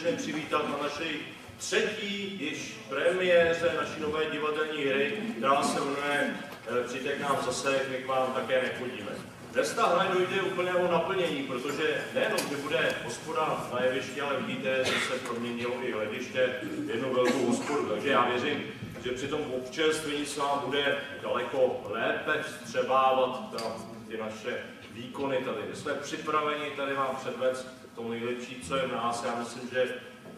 srdečně přivítat na naší třetí již premiéře naší nové divadelní hry, která se jmenuje eh, Přijďte k nám zase, my k vám také nechodíme. Dnes ta hra dojde úplného naplnění, protože nejenom, že bude hospoda na jevišti, ale vidíte, že se proměnilo i hlediště v jednu velkou hospodu. Takže já věřím, že při tom občerstvení se vám bude daleko lépe vstřebávat ty naše výkony tady. Jsme připraveni tady vám předvést to nejlepší, co je v nás. Já myslím, že eh,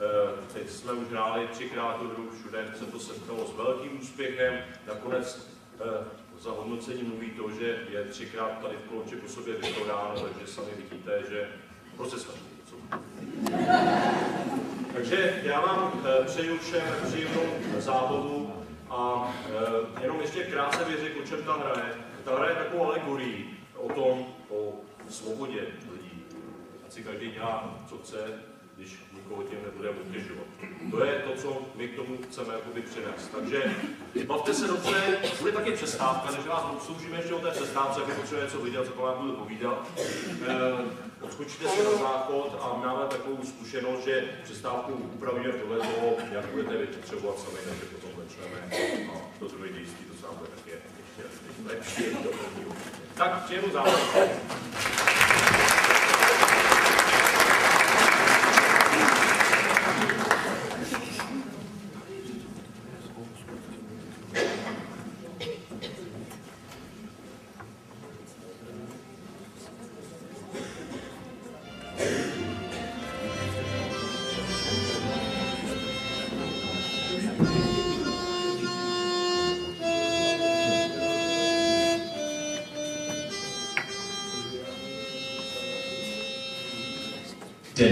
teď jsme už hráli třikrát tu hru, všude se to setkalo s velkým úspěchem. Nakonec eh, za hodnocení mluví to, že je třikrát tady v Koloči po sobě vyprodáno, takže sami vidíte, že prostě jsme takže já vám eh, přeju všem příjemnou zábavu a jenom ještě krátce věřit, o čem ta hra je. Ta hra je takovou alegorií o tom, o svobodě. Si každý dělá, co chce, když nikoho tím nebude obtěžovat. To je to, co my k tomu chceme přinést. Takže bavte se dobře, bude taky přestávka, než vás obsloužíme ještě o té přestávce, jak potřebujeme něco vidět, co vám budu povídat. Eh, odskočíte si na záchod a máme takovou zkušenost, že přestávku upravíme podle toho, jak budete vypotřebovat sami, takže potom začneme a to druhé dějství, to se nám bude taky ještě lepší. Tak, příjemnou zábavu.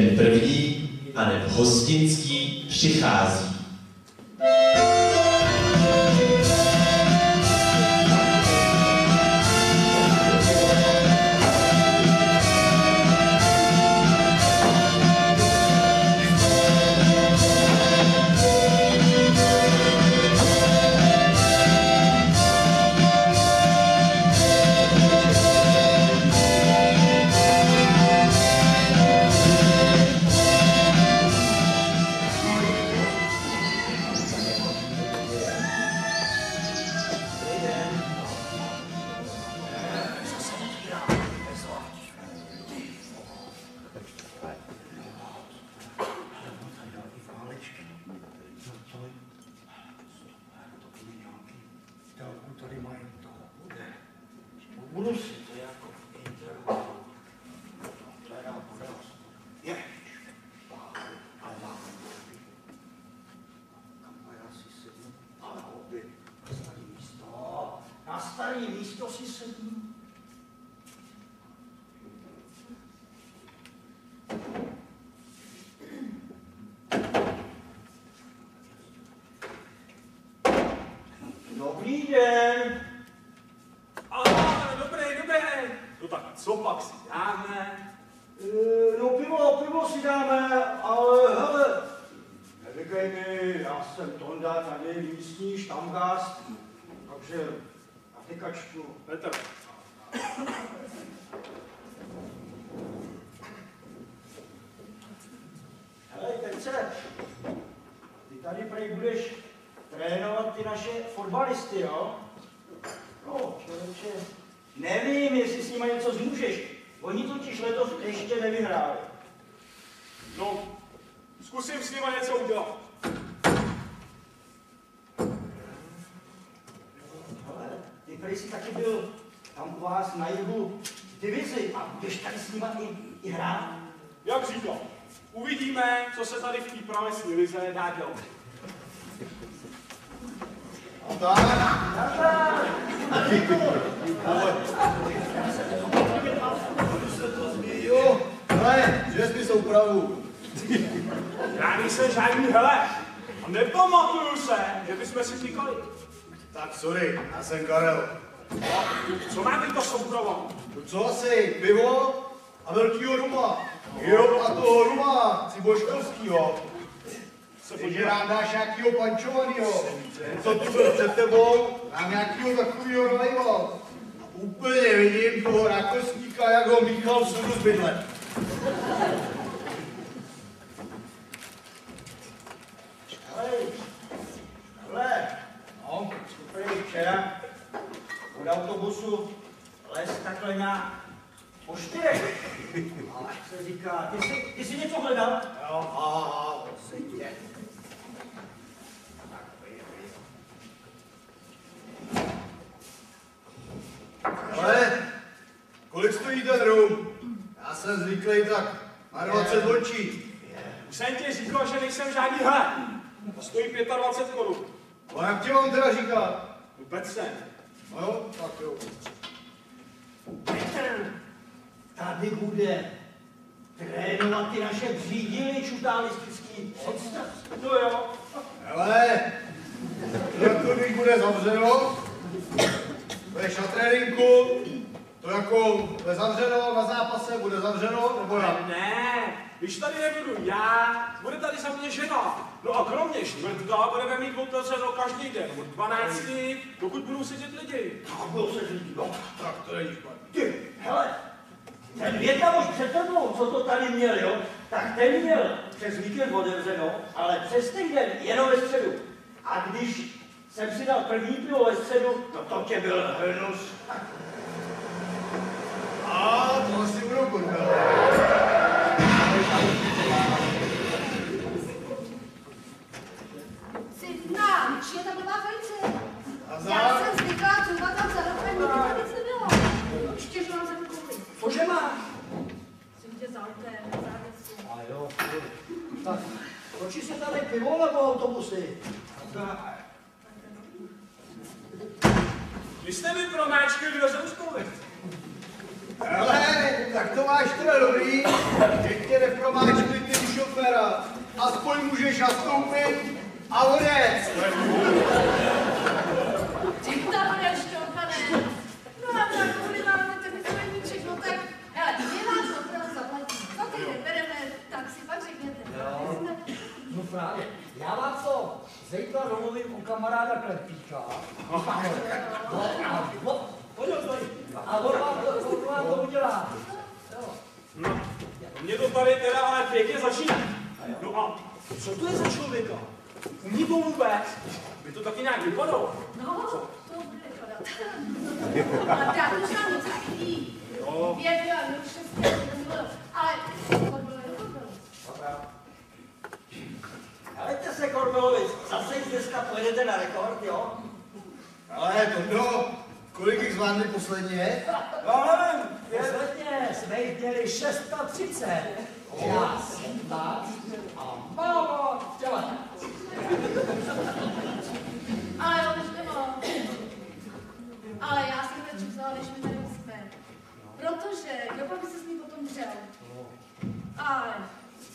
Den první, aneb hostinský přichází. 取り前のところで漆と訳を演じること Nastali místnosti sedm. Dobrý den. Žil, aplikačku. Petr. televize Náďou. Nazdar. Nazdar. Jo, hele, že žádný hele. A nepamatuju se, že bychom si týkali. Tak sorry, já jsem Karel. No, co má být to soukrovo? No co asi, pivo a velkýho ruma. Jo, a toho ruma, si božkovskýho. Co že nám dáš nějakýho pančovanýho, co tu byl před tebou, nám nějakýho takovýho nalejval. A úplně vidím toho rakostníka, jak ho míchal sudu bydle. bydlem. Ale, no, včera od autobusu les takhle na po čtyřech. Ale jak se říká, ty jsi, ty jsi něco hledal? Jo, aha, prosím tě. Ale, kolik stojí ten rum? Já jsem zvyklý tak na 20 očí. Už jsem ti říkal, že nejsem žádný hle. To stojí 25 korun. A jak ti mám teda říkat? Vůbec ne. No jo, tak jo. Petr, tady bude trénovat ty naše břídiny čutálistický. Představ. To jo. Hele, to jako když bude zavřeno, budeš na tréninku, to jako bude zavřeno, na zápase bude zavřeno, nebo jak? ne, když tady nebudu já, bude tady za mě žena. No a kromě čtvrtka budeme mít otevřeno každý den od 12, dokud budou sedět lidi. Tak budou se říct, no, Tak to není špatný. ty, hele, ten Větnam už před tebou, co to tady měl, jo, tak ten měl přes víkend otevřeno, ale přes týden jenom ve středu. A když jsem si dal první pivo ve středu, no to tě byl hnus. A to asi budu. Sidna, či je tam nová velice? A Já za? jsem zvyklá třeba tam za rohem, nikdy tam nic nebylo. Určitě, že mám za koupit. Cože máš? Jsem tě za autem, závěsu. A jo, tak točí se tady pivo nebo autobusy? Vy jste mi promáčkli dveře u školy. Hele, tak to máš teda dobrý, že tě nepromáčkli ty šoféra. Aspoň můžeš nastoupit a odjet. Ty tam. No a tak, kvůli vám no tak, hele, my vás opravdu zaplatíme. Co ty nebereme, tak si pak řekněte. Jo. No právě, já vám to zítra domluvím u kamaráda Klepíka. No, a on, a on vám, on vám to udělá. No, mě to tady teda ale pěkně začíná. No a co to je za člověka? Umí to vůbec? By to taky nějak vypadalo. No, to bude vypadat. A tak už nám moc chybí. Jo. Věděla, mě už šestě, ale to. Helejte se, Korbelovi, zase dneska pojedete na rekord, jo? Ale Tondo, kolik jich zvládli posledně? No, nevím. Posledně jsme jich měli 630. Já 17 a máma 19. Ale jo, už nemohl. Ale já jsem radši vzala, než mi tady jsme. Protože, kdo by se s ní potom přel? Ale,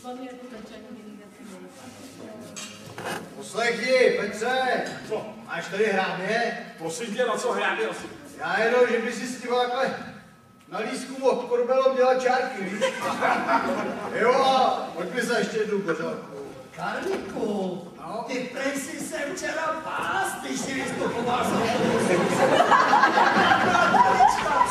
to mě jako pečení nikde Poslechni, Petře, Co? máš tady hrábě? Prosím tě, na co hrábě asi? Já jenom, že by si s tím takhle na lísku od korbelom dělat čárky, víš? Jo a pojďme se ještě jednou pořádku. Karlíku, No? ty prejsi jsem včera pás, když jsi vystupoval za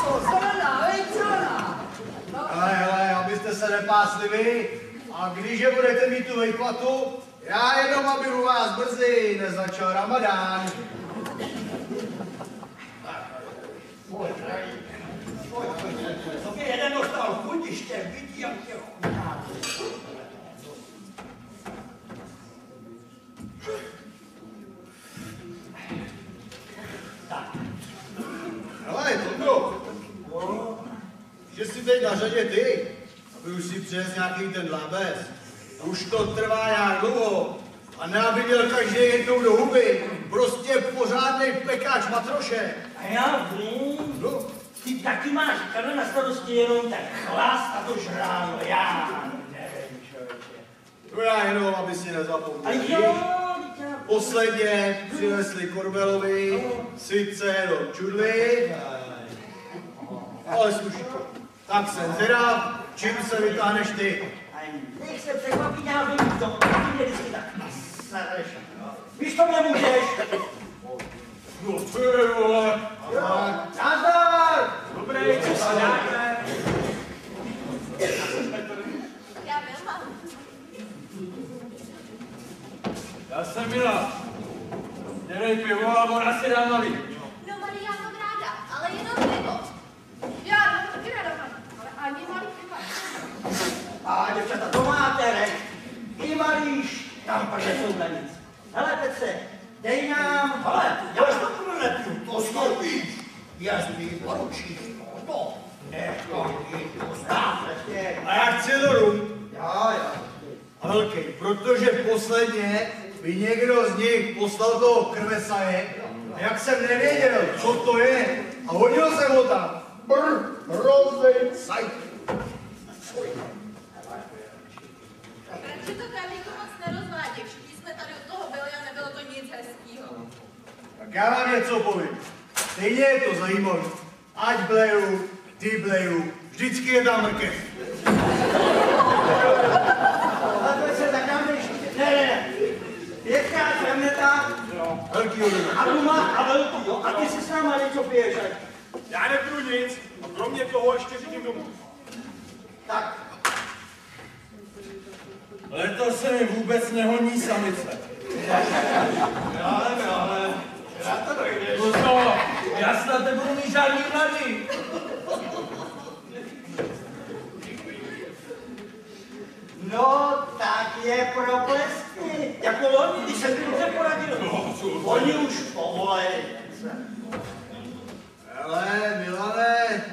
co, zelená, veď zelená. No, Ale hele, abyste se nepásli vy, a když je budete mít tu výplatu, já jenom, aby u vás brzy nezačal ramadán. to by jeden dostal chudiště, vidí, jak tě. Tak, Hele, Tondo, že jsi teď na řadě ty, už si přes nějaký ten lábez. Už to trvá nějak dlouho. A ne, aby měl každý jednou do huby. Prostě pořádný pekáč matrošek. a já vím, No, ty taky máš tady na starosti jenom tak chlast a to žráno, já nevím, člověče. to já jenom, aby si A nezapomněl. jo, teď já Posledně přinesli Korbelovi sice jenom čudly, ale sluší. Tak jsem zvědav, čím se vytáhneš ty. Nech se překvapí, já vím, to ty mě vždycky tak nasereš. Víš, to mě můžeš? No ty vole. Nazdar! Dobrý, co si dáte? Já vím, mám. Já jsem Mila. Dělej pivo a ona si dá malý. No, Maria, mám ráda, ale jenom pivo. Já A děvčata, to máte, ne? I malíš, tam pak jsou na nic. Hele, Petře, dej nám, hele, já už to budu nepiju, to skorpíš. Jasný, poručíš, no, nech to to prostě. A já chci do rum. Jo, jo. A velký, protože posledně by někdo z nich poslal toho krvesaje, a jak jsem nevěděl, co to je, a hodil jsem ho tam. Brr, hrozný sajt. Takže to Karlíku moc nerozvádí. Všichni jsme tady u toho byli a nebylo to nic hezkýho. Tak já vám něco povím. Stejně je to zajímavé. Ať bleju, ty bleju, vždycky je tam mrkev. Ale Petře, tak nám jdeš, ne, ne, ne. Pětkrát remneta Velký odruch. a duma a velký, jo. A ty si s náma něco piješ. Já nepiju nic, a kromě toho ještě řídím domů. Tak, Letos se mi vůbec nehoní samice. Ale, ale, já to dojdeš. No to, já snad nebudu mít žádný mladý. no, tak je pro blesky. Jako loni, když ti dobře poradil. Oni už povolej. Ale, Milane,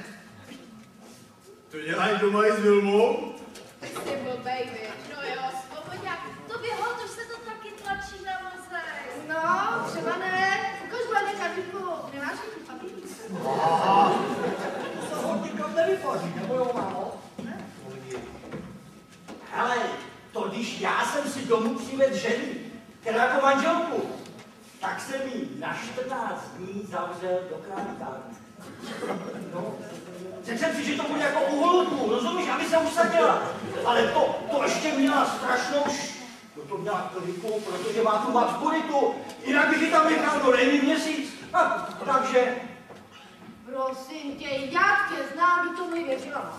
to dělají doma i s Vilmou? Ty jsi blbej? No jo, svobodňák. To vyhod, už se to taky tlačí na mozek. No, třeba ne. Ukaž hlavně Karlíku, nemáš nějaký papír? To ho nikam nevypoří, nebo jo? Hele, to když já jsem si domů přivedl ženu, která jako manželku, tak jsem jí na 14 dní zavřel do králíkárny. No, řekl jsem si, že to bude jako u holubů, rozumíš, aby se usadila. Ale to, to ještě. No to měla kliku, protože má tu maturitu, jinak bych ji tam nechal do měsíc. A, takže Prosím tě, já tě znám, by tomu věřila.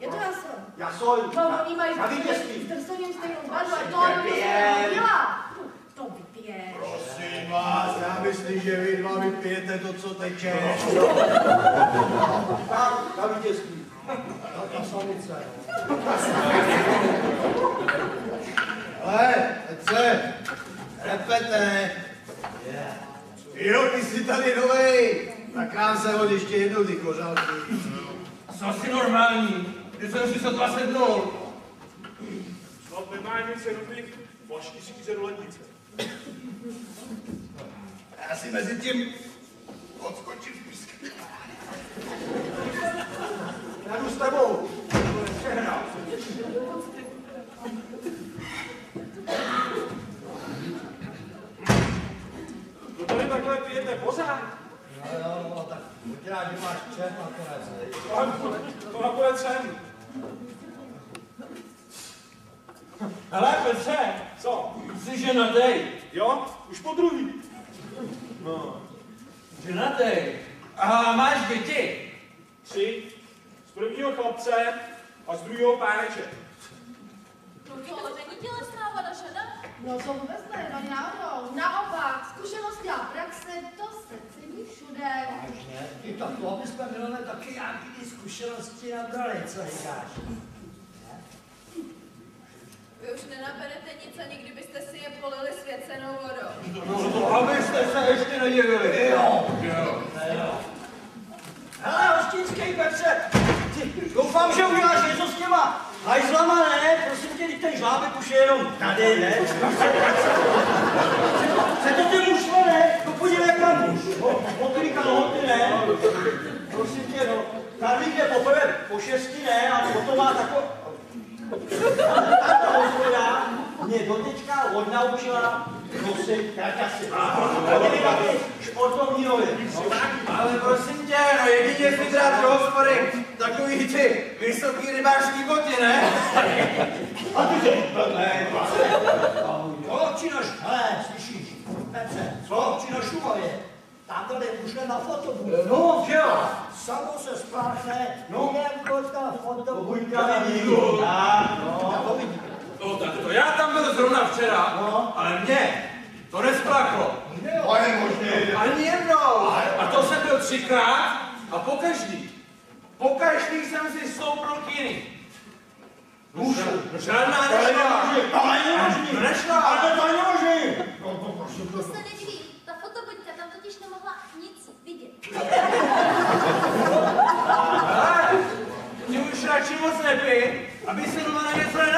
Je to jasné? já soj, No, oni mají na vítězství. s trsením stejnou barvu, a to Prostě ale to pět. se dělá. To vypiješ. Prosím vás, já myslím, že vy dva vypijete to, co teče. Tak, na vítězství. Ta samice. Ale, Petře, repete. Jo, ty jsi tady novej. Tak nám se hod ještě jednou ty kořálky. Jsou asi normální, když jsem si sotva sednul. Snad nemá nic jednotných flašky šíře do lednice. Já si mezi tím odskočím z písky. Já jdu s tebou. Přehnal. To tady takhle pijete pořád? No jo, no, tak buď rád, že máš čert nakonec. To, nakonec jsem. Hele, Petře, Co? jsi ženatej. Jo? Už po druhý. Ženatej. A máš děti. Tři. Z prvního chlapce a z druhého páneče. No to ale není tělesná vada, že ne? No to vůbec ne, no náhodou. Naopak, zkušenosti a praxe, to se cení všude. Vážně? I to bychom měli taky nějaký zkušenosti nabrali, co říkáš? Vy už nenaberete nic, ani kdybyste si je polili svěcenou vodou. No to abyste se ještě nedivili. Jo. Hele, hostinský Petře, doufám, že uděláš něco s těma hajzlama, ne? Prosím tě, teď ten žlábek už je jenom tady, ne? Se to ty mužle, ne? No podívej, jak tam muž. Mokrýka nohoty, ne? Prosím tě, no. Karlík je poprvé po šesti, ne? A potom má takovou... Ta hospoda mě doteďka odnaučila nosit krakasy. A ty taky sportovní nově. Ale prosím tě, no jedině si dát do hospody takový ty vysoký rybářský boty, ne? A ty jsi blbej, Holčino, hele, slyšíš? Petře, holčino Šumavě. Tam tady ušle na fotobu. No, že jo? Samo se spláchne, no jen ta fotobu. Buďka no. to vidí. No tak to já tam byl zrovna včera, no. ale mě to nesplaklo. No, je možné. Ani jednou. A to jsem byl třikrát a po každý. Po každý jsem si stoupil k jiný. Můžu. Žádná nešla. Ale nemůžu. Nešla. Ale to nemůžu. No to prosím. To se nedivím. Ta fotobuňka tam totiž nemohla nic vidět. Ale, ty už radši moc nepij, aby se doma na něco nenapil.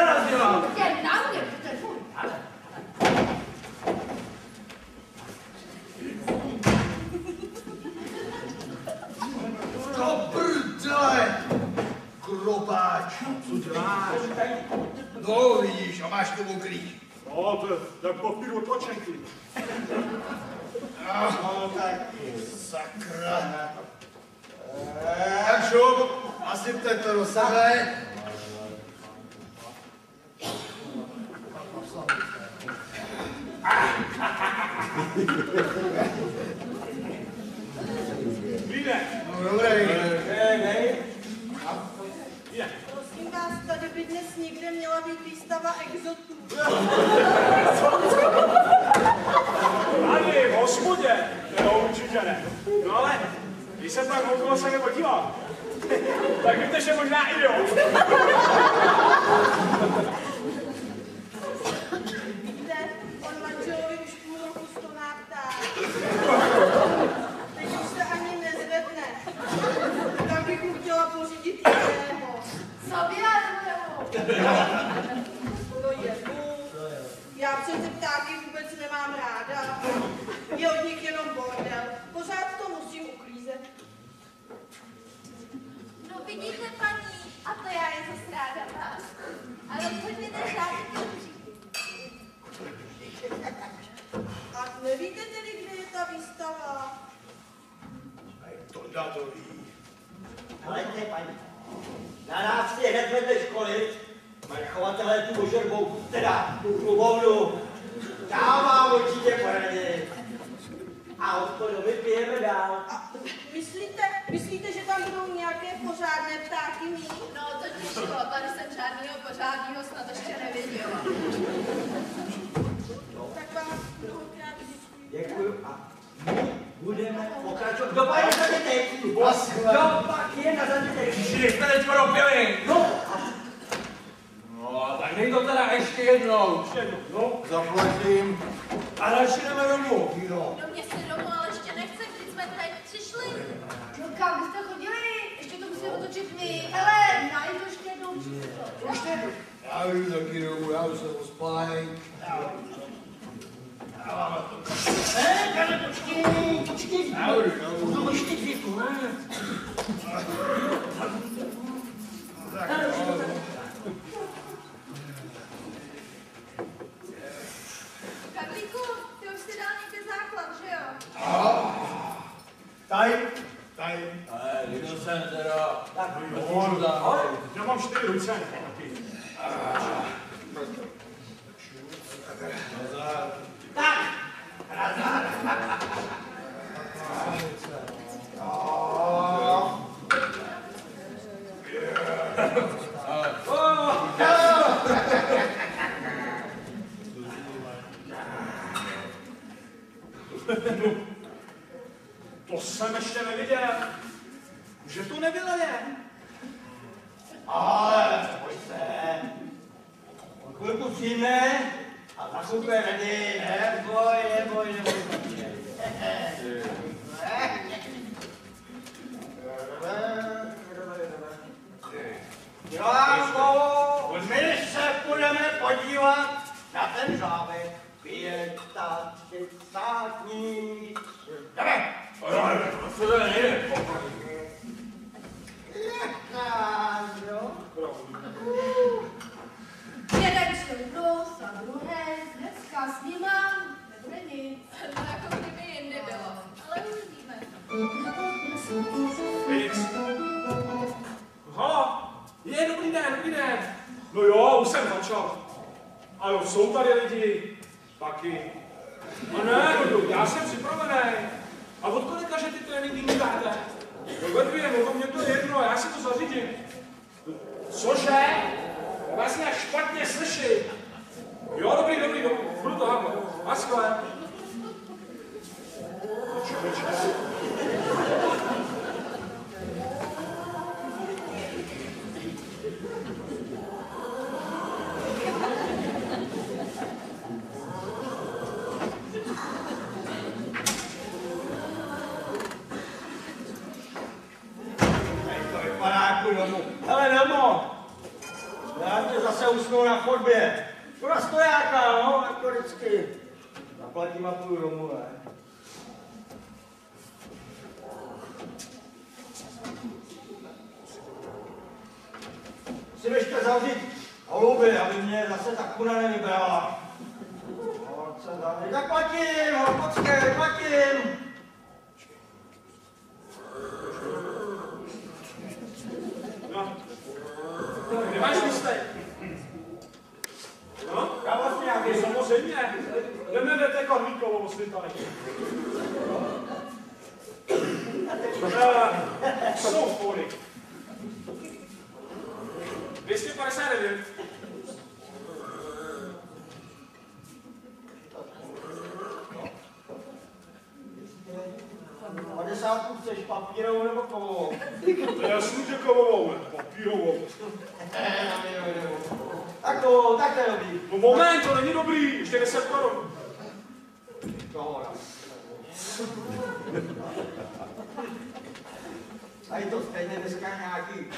Hay dos cañones caja aquí.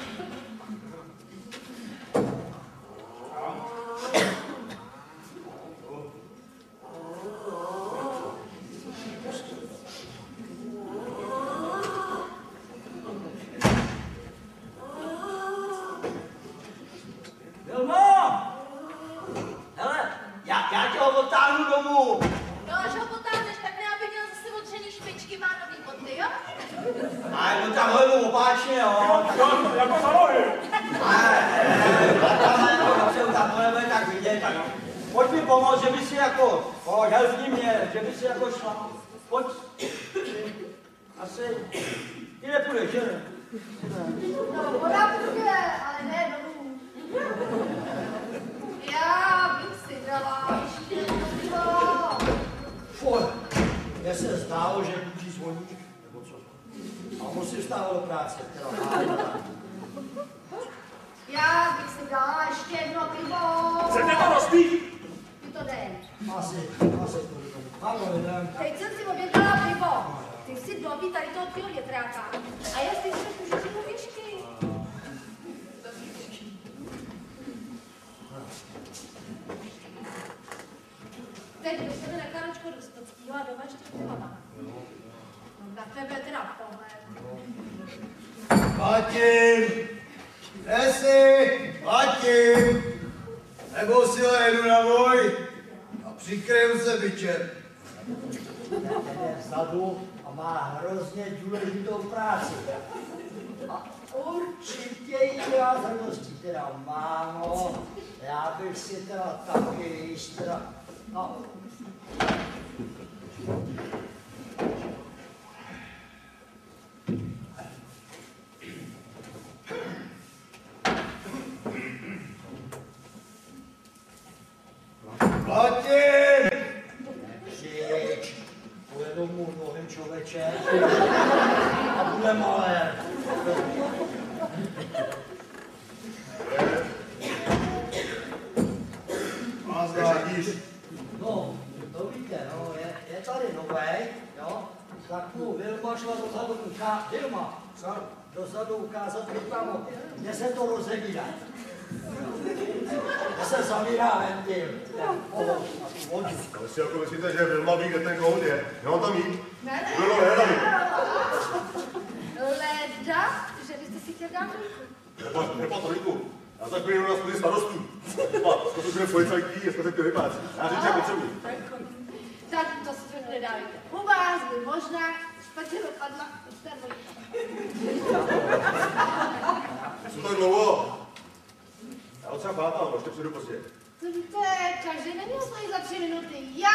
stojí za tři minuty? Já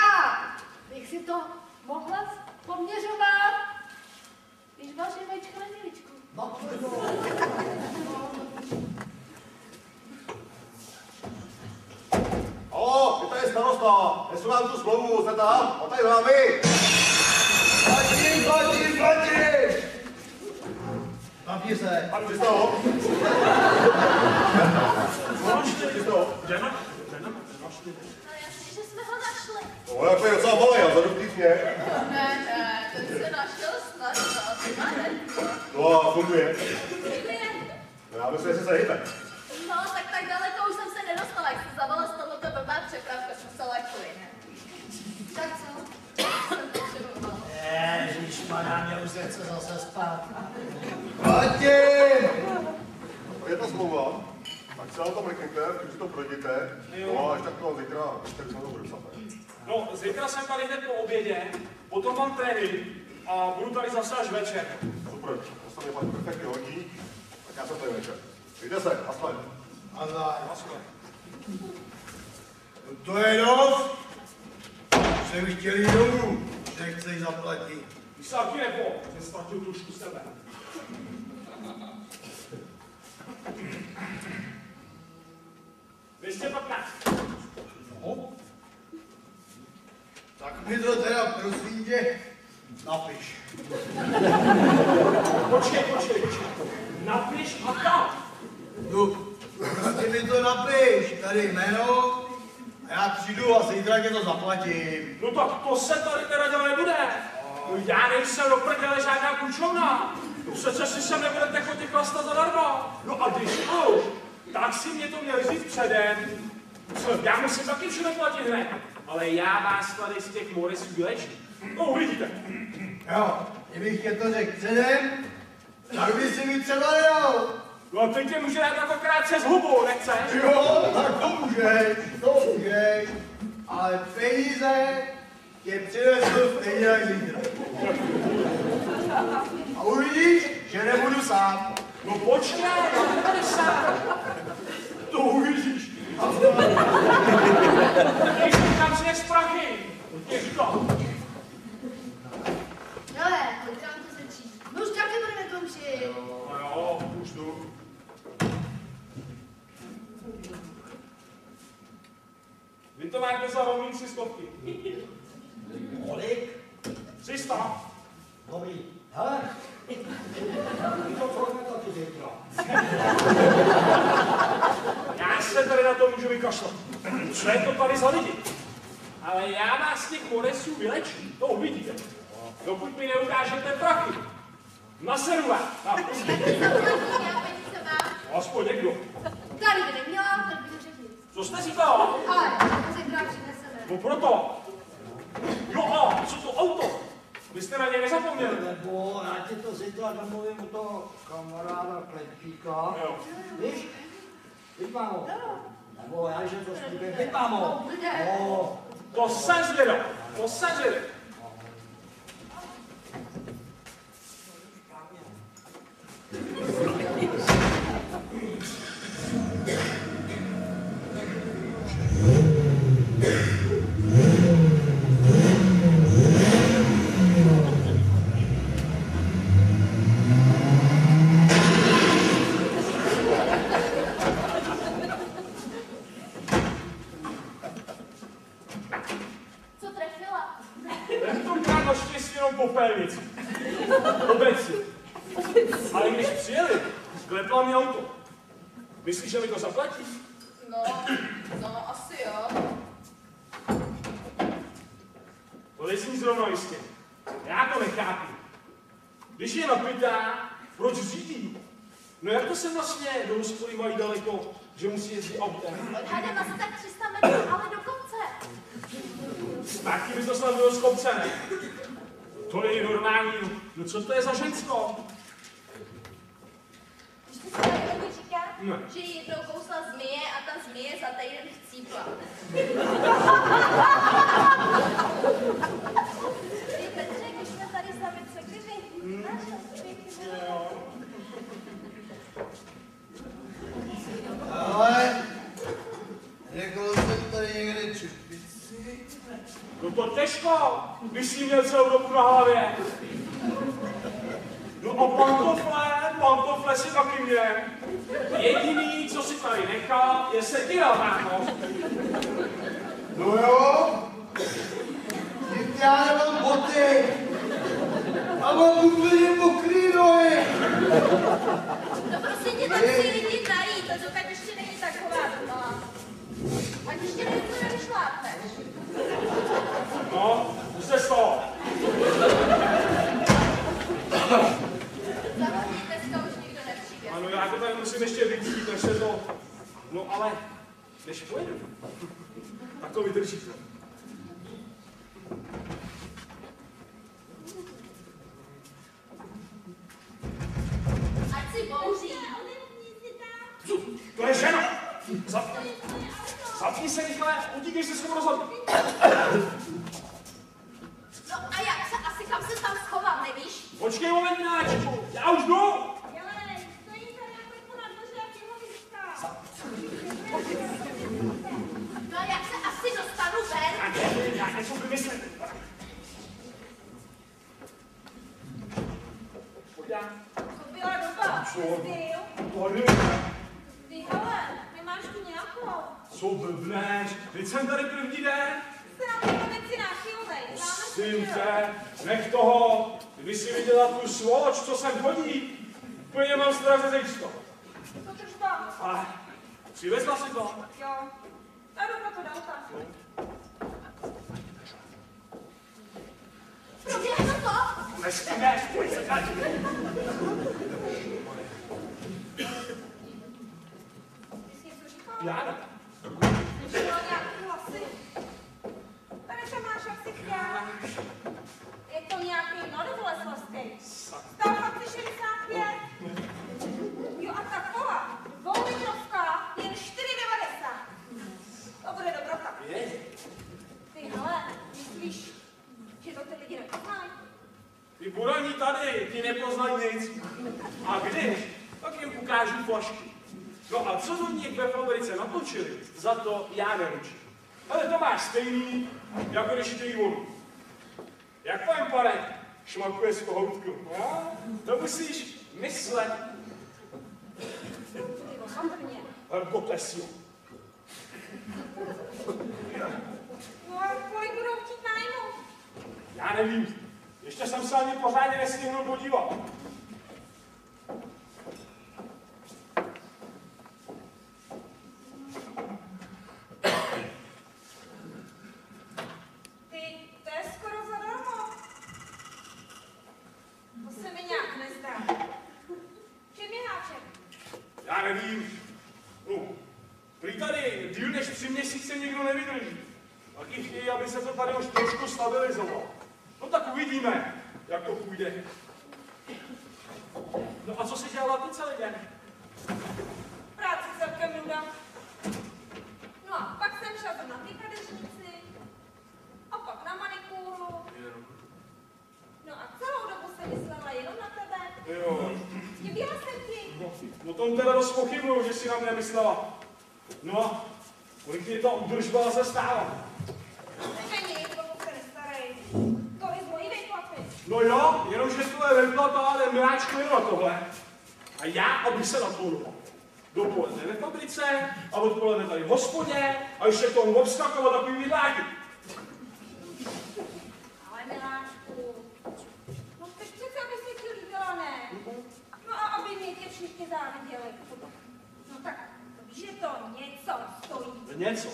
bych si to mohla poměřovat. Víš, vaše vajíčka na děličku. No, no. Halo, je tady starosta, nesu nám tu smlouvu, jste tam? A tady za námi. Platí, platí, platí! Napij se. Pan Kristalo. Konečně. Kristalo. Jdeme? Jdeme? Jdeme? No, jako je docela malý, a zadu mě. Ne, ne, ten se našel snad, to má No a funguje. Funguje. No, já myslím, že se zahybe. No, tak tak daleko už jsem se nedostala, jak jsem zavala z tohoto blbá přepravka, jsem se klid. Tak co? Ježišmarja, mě už nechce zase spát. Pati! Je to smlouva, tak se na to mrkněte, když to projdete, no a až tak to zítra, tak se na to budete No, zítra jsem tady hned po obědě, potom mám trénink a budu tady zase až večer. Super, to se mi fakt perfektně hodí, tak já jsem tady večer. Jde se, aspoň. Azar. To je dost. Jsem chtěl jít domů, že chceš zaplatit. Když se taky nebo, jsem ztratil trošku sebe. Dvěstě patnáct. No. Tak mi to teda prosím tě napiš. Počkej, počkej, počkej. Napiš a kam? No, prostě mi to napiš, tady jméno, a já přijdu a zítra tě to zaplatím. No tak to se tady teda dělat nebude. No já nejsem do prdele žádná kučovna. No přece si sem nebudete chodit klasta zadarmo. No a když už, tak si mě to měli říct předem. Já musím taky všude platit hned. Ale já vás tady z těch morisů vylečím. No uvidíte. Jo, kdybych tě to řekl předem, tak by si mi třeba dal. No a teď tě může dát jako krátce z hubu, nechceš? Jo, tak to můžeš, to můžeš, ale peníze tě přivezu stejně jak zítra. A uvidíš, že nebudu sám. No počkej, já budu tady sám. To uvidíš. Tam přines prachy. Hele, to začít. No už taky budeme končit. No jo, už jdu. Vy to máte za rovný tři stovky. Kolik? 300. Dobrý. Hele, my to pojďme taky zítra. Já se tady na to můžu vykašlat. Co je to tady za lidi? Ale já vás z těch moresů vylečím, to uvidíte. Dokud mi neukážete prachy. Na. Na, Já peníze mám. aspoň někdo. Tady by neměla, tak by to řekli. Co jste říkal? Ale, to se krát přineseme. No proto. Jo a, co to auto? Vy jste na něj nezapomněli. Nebo já ti to zítra domluvím u toho kamaráda Klepíka. Jo. Víš? Víš, mámo? Nebo já, že to slíbím. Víš, mámo? No, To jsem zvědav. To jsem zvědav. Něco vymyslet. Pojď. To byla doba. Co? Tady. Ty hele, nemáš tu nějakou? Co blbneš? Teď jsem tady první den. Jste na ty věci náchylnej. Prosím tě, nech toho. Kdyby si viděla tu svoč, co sem chodí. Úplně mám strach ze zejsto. To držba. Ale přivezla si to. Jo. A jdu pro to do auta. Myslíš, že to ty lidi nepoznají? Ty buraní tady, ti nepoznají nic. A když, tak jim ukážu flašky. No a co do nich ve fabrice natočili, za to já neručím. Ale to máš stejný, jako když chtějí vodu. Jak pan pane šmakuje z kohoutku. No, to musíš myslet. Ty. Velkopesně. No a kolik budou chtít nájmu? Já nevím. Ještě jsem se ani pořádně nestihnul podívat. No, prý tady díl než tři měsíce nikdo nevydrží. Taky chtějí, aby se to tady už trošku stabilizovalo. No tak uvidíme, jak to půjde. No a co jsi dělala ty celý den? Práci celkem nuda. No a pak jsem šel na ty kadeřnici. A pak na manikúru. No a celou dobu jsem myslela jenom na tebe. Jo. Chyběla jsem ti. No, o tom teda dost pochybuju, že si na mě myslela. No a kolik ti ta udržba zase stála? Není, pokud se nestarej. To je z mojí výplaty. No jo, jenomže to je vyplata, ale miláčku jenom na tohle. A já, abych se napůl dopoledne ve fabrice a odpoledne tady v hospodě a ještě k tomu obskakovat takový vidláky. Ale miláčku. No teď přece, aby se ti líbilo, ne? No a aby mě tě všichni záviděli. No tak, že to něco stojí. Něco.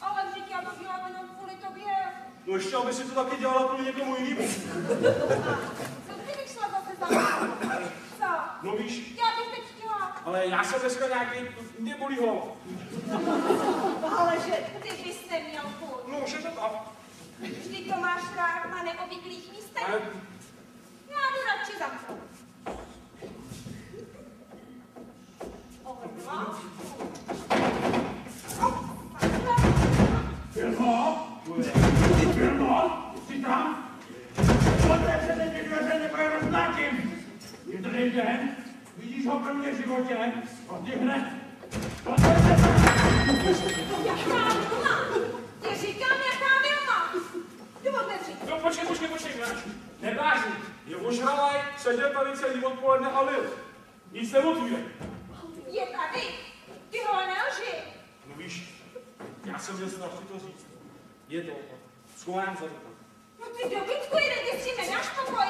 Ale vždyť já to dělám jenom kvůli tobě. No ještě, aby si to taky dělala kvůli někomu jinému. Co ty bych šla zase za? Co? No víš, Já bych teď chtěla. ale já jsem dneska nějaký, mě bolí hlava. Ale že ty byste měl furt. No už je to tak. Vždyť to máš rád na neobvyklých místech. Ale Já jdu radši za mnou. Vilmo? Jsi tam? Otevřete ty dveře nebo je rozmlátím. Je tady den, vidíš ho prvně v životě, od hned. Otevřete! Jaká Vilma? Ti říkám, jaká Vilma. Jdu otevřít. No počkej, počkej, počkej, Miláčku. Neblázni, je ožralej, seděl tady celý odpoledne a lil. Nic neotvírej. Je tady. Ty ho nelži. No víš, já jsem měl si to říct. Je to, schovám za to. No ty dobytku, jeden ty si nedáš pokoj.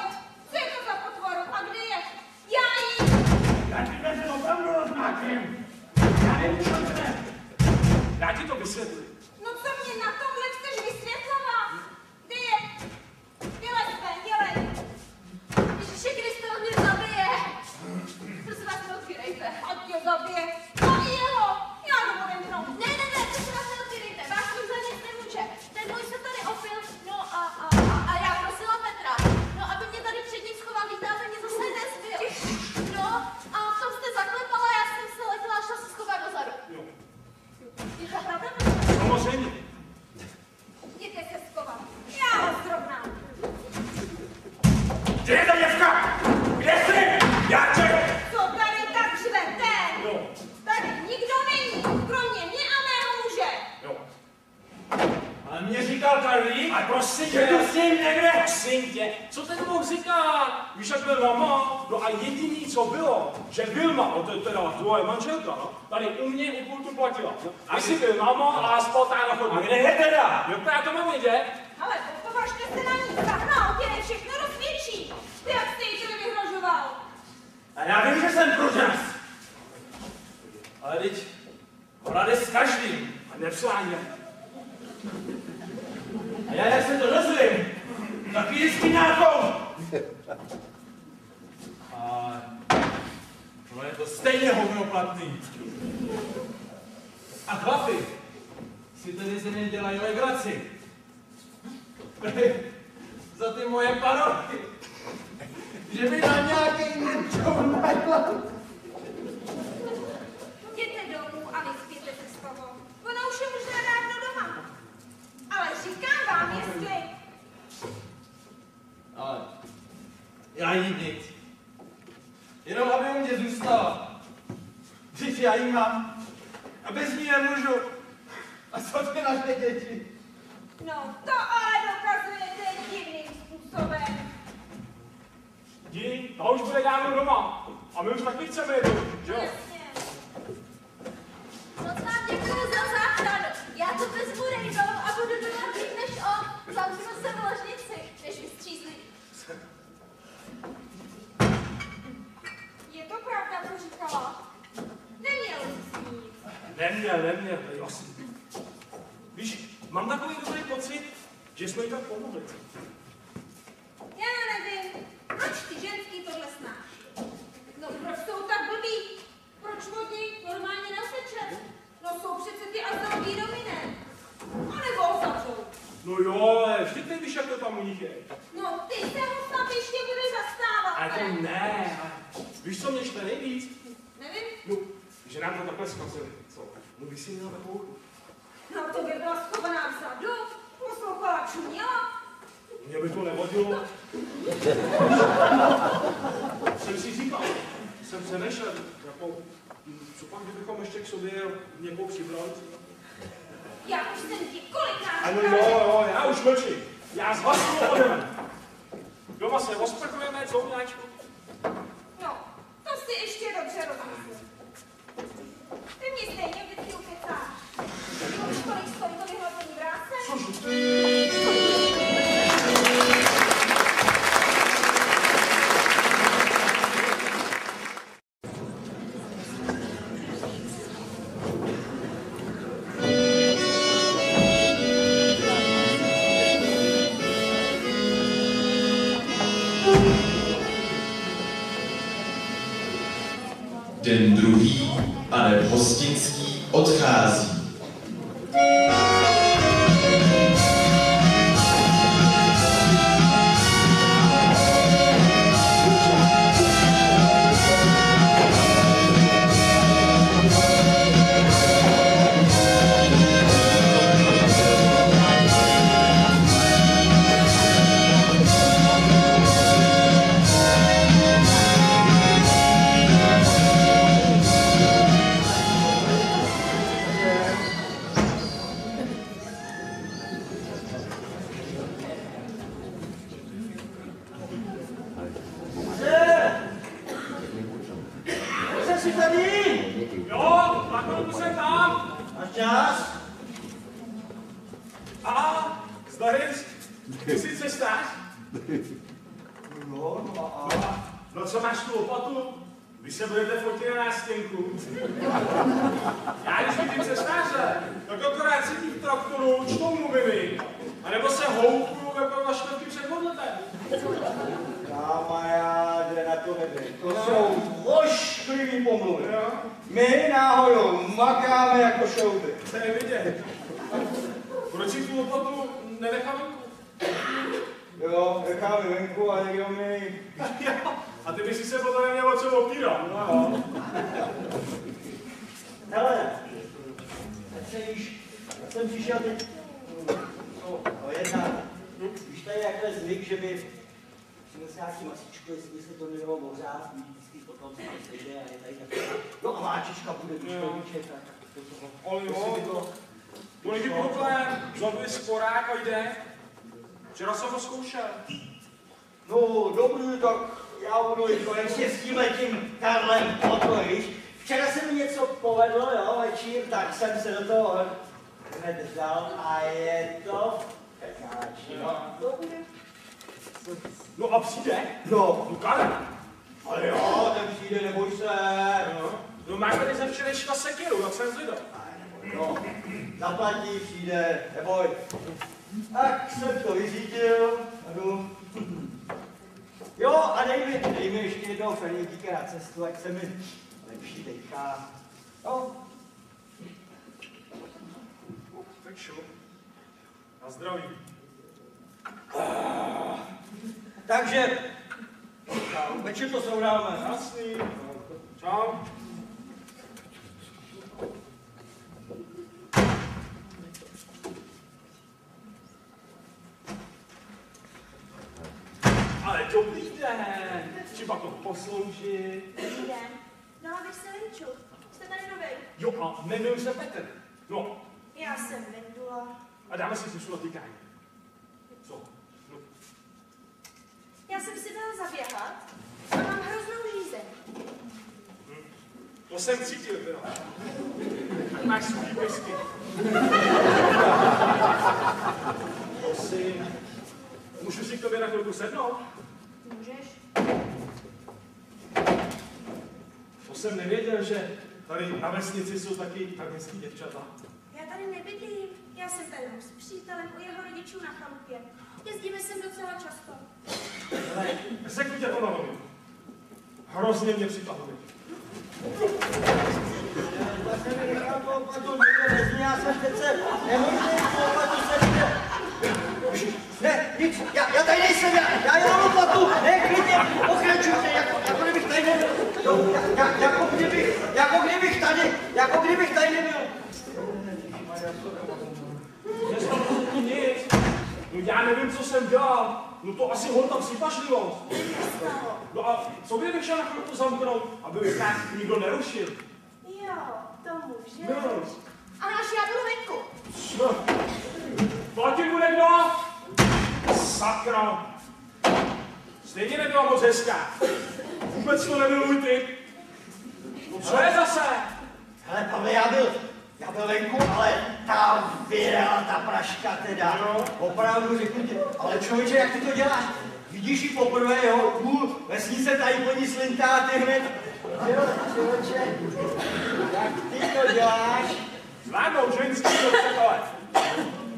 Co je to za potvoru? A kde je? Já jí. Já ty dveře opravdu rozmlátím. Já nevím, co chce. Já ti to vysvětlím. No co mě na tomhle Karlík? A prosím tě, tu s ním někde? Prosím tě, co ten mohl říkat? Víš, jak byl mama? No a jediný, co bylo, že Vilma, no to je teda tvoje manželka, no, tady u mě u pultu platila. No. A jsi byl mama a spal tady na chodbě. A kde je teda? Jo, to já to mám vědět. Ale považte se na ní zahnal, tě všechno rozvědčí. Ty jak jsi jí tady vyhrožoval. A já vím, že jsem pružas. Ale teď ona jde s každým a nepřáně. A já jak se to dozvím, tak vždycky nějakou. A ono je to stejně hovnoplatný. A chlapi si tedy ze mě dělají legraci. Za ty moje paroky. Že by na nějaký něčou najla. Jděte domů a vyspěte se s tobou. Ona už je možná dávno doma. Ale říkám vám, jestli... Ale já jí nic. Jenom aby u mě zůstala. Vždyť já jí mám. A bez ní nemůžu. A co ty naše děti? No, to ale dokazujete divným způsobem. Jdi, ta už bude dávno doma. A my už taky chceme jít, že jo? My náhodou makáme jako šouby. To je vidět. Proč si tu lopatu nenechám venku? Jo, necháme venku a někdo mi... A ty bys si se potom neměl o co opírat. No, jo. Hele, tak se již, tak jsem přišel teď, no, o jedna, víš, to je jakhle zvyk, že by přines nějaký masičko, jestli by se to nedalo ohřát, potom sejde a je tady taková, no a máčička bude, to víče, tak to toho, Ale jo. to, To není problém, zobli sporák a jde. Včera jsem ho zkoušel. No, dobrý, tak já budu i konečně s tím letím Karlem víš. Včera se mi něco povedlo, jo, večír, tak jsem se do toho hned dal a je to pekáč, no. No a přijde? No. No Karel. Ale jo, ten přijde, neboj se. No, no máš tady ze včerejška sekiru, jak jsem zvědal. No, zaplatí, přijde, neboj. Tak jsem to vyřídil, jdu. Jo, a dej mi, dej mi ještě jednoho ferníka na cestu, ať se mi lepší dechá. Jo, Tak šo. Na zdraví. takže, večer to srovnáme. Jasný. Čau. Ale dobrý den. Třeba to posloužit. Dobrý den. No, abych se linču. Jste tady nový. Jo, a jmenuji se Petr. No, Já jsem Vendula. a dáme si pusu na tykání. Co? No, Já jsem si dala zaběhat a mám hroznou žízeň. to jsem cítil, teda. Máš svůj pesky. Prosím, můžu si k tobě na chvilku sednout? Můžeš? To jsem nevěděl, že tady na vesnici jsou taky karvinský děvčata. Já tady nebydlím. Já jsem tady s přítelem u jeho rodičů na chalupě. Jezdíme sem docela často. Ale řeknu tě to na rovinu. Hrozně mě přitahuje. Já jsem já jsem přece se. Ne, nic, já, já tady nejsem, já, já jenom platu, ne, klidně, pokračujte, jako, jako kdybych tady nebyl, jo, já, já, jako kdybych, jako kdybych tady, jako kdybych tady nebyl. Neznamená to nic. No já nevím, co jsem dělal. No to asi holta připašlivost. No a co kdybych šel na chvilku zamknout, aby mě tak nikdo nerušil? Jo, to může. No. A náš já budu venku. Co? Platit bude kdo? Sakra. Stejně nebyla moc hezká. Vůbec to nebyl ty. No co je zase? Hele, Pavle, já byl, já byl venku, ale ta vyrela, ta praška teda, Jo. opravdu řeknu ti, ale člověče, jak ty to děláš? Vidíš ji poprvé, jo, půl vesnice tady po ní slintá a ty hned, jo, člověče, jak ty to děláš? Známou ženský do přetele.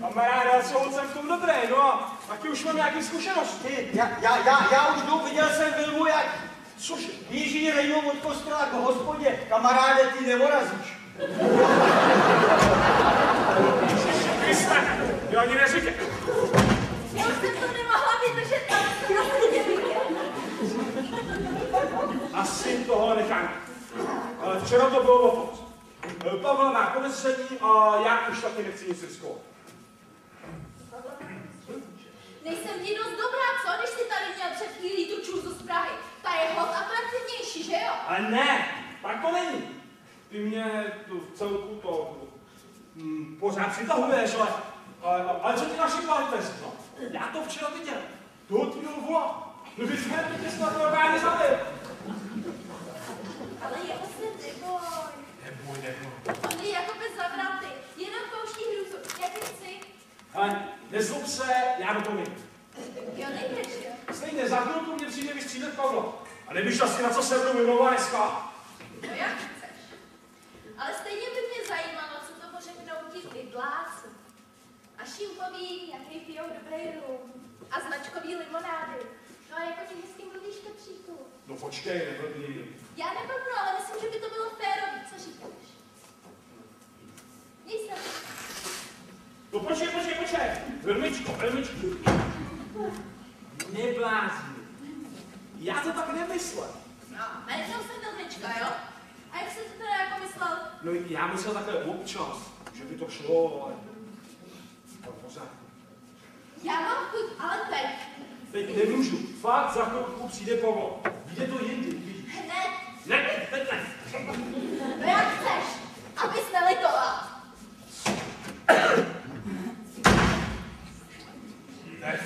Kamaráde, já jsem jsem v tom dobrý, no a taky už mám nějaké zkušenosti. Já, já, já, já už jdu, viděl jsem Vilmu, jak Cože? běží rejnou od kostela k hospodě, kamaráde, ty nemorazíš. Kriste, jo ani. Já už jsem to nemohla vydržet, ale jsem asi tě. Asi tohle nechám. Ale včera to bylo moc. Pavel má podezření a já už taky nechci nic riskovat. Nejsem ti dost dobrá, co, když jsi tady měl před chvílí tu čůzu z Prahy. Ta je hod atraktivnější, že jo? Ale ne, tak to není. Ty mě tu v celku to hm, pořád přitahuješ, ale, ale, ale co ty naši kvality no? Já to včera viděl. Toho tvýho vola. No vy jsme to tě snad normálně zabil. Ale jeho se neboj. Neboj, neboj. On je jako bez zavraty, jenom pouští hruzu, jak chci. Ale nezlob se, já do toho. Jo, nejdeš, jo? Stejně za chvilku mě přijde vystřílet Pavla. A nevíš asi na co se budu vymlouvat dneska. No jak. Ale stejně by mě zajímalo, co to pořeknou ti bydláci. A šímkový, jaký pijou dobrý rum. A značkový limonády. No a jako ti hezky mluvíš, Petříku. No počkej, neblbni. Já neblbnu, ale myslím, že by to bylo férový, co říkáš. Měj se. No počkej, počkej, počkej. Velmičko, velmičko. Neblázni. Já to tak nemyslel. No, najednou jsem velmička, jo? A jak jste to teda jako myslel? No já myslel takhle občas, že by to šlo, ale... To pořád. Já mám chuť, ale teď. Teď nemůžu. Fakt za chvilku přijde Pavlo. Jde to jindy, uvidíš. Hned. Ne, ne, ne, ne. No jak chceš, abys nelitoval. Ne.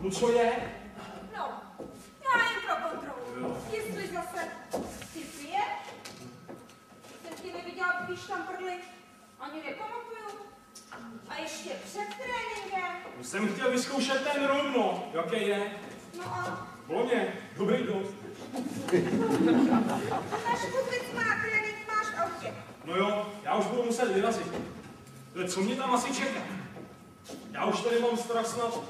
No co je? No, já jen pro kontrolu. Jestli zase ty piješ, jsem ti neviděla, když tam prdli, ani nepamatuju. A ještě před tréninkem. Jsem chtěl vyzkoušet ten rovno. Jaký je? No a Volně, dobrý dost. náš kudlic má trénink, máš v autě. No jo, já už budu muset vyrazit. Ale co mě tam asi čeká? Já už tady mám strach snad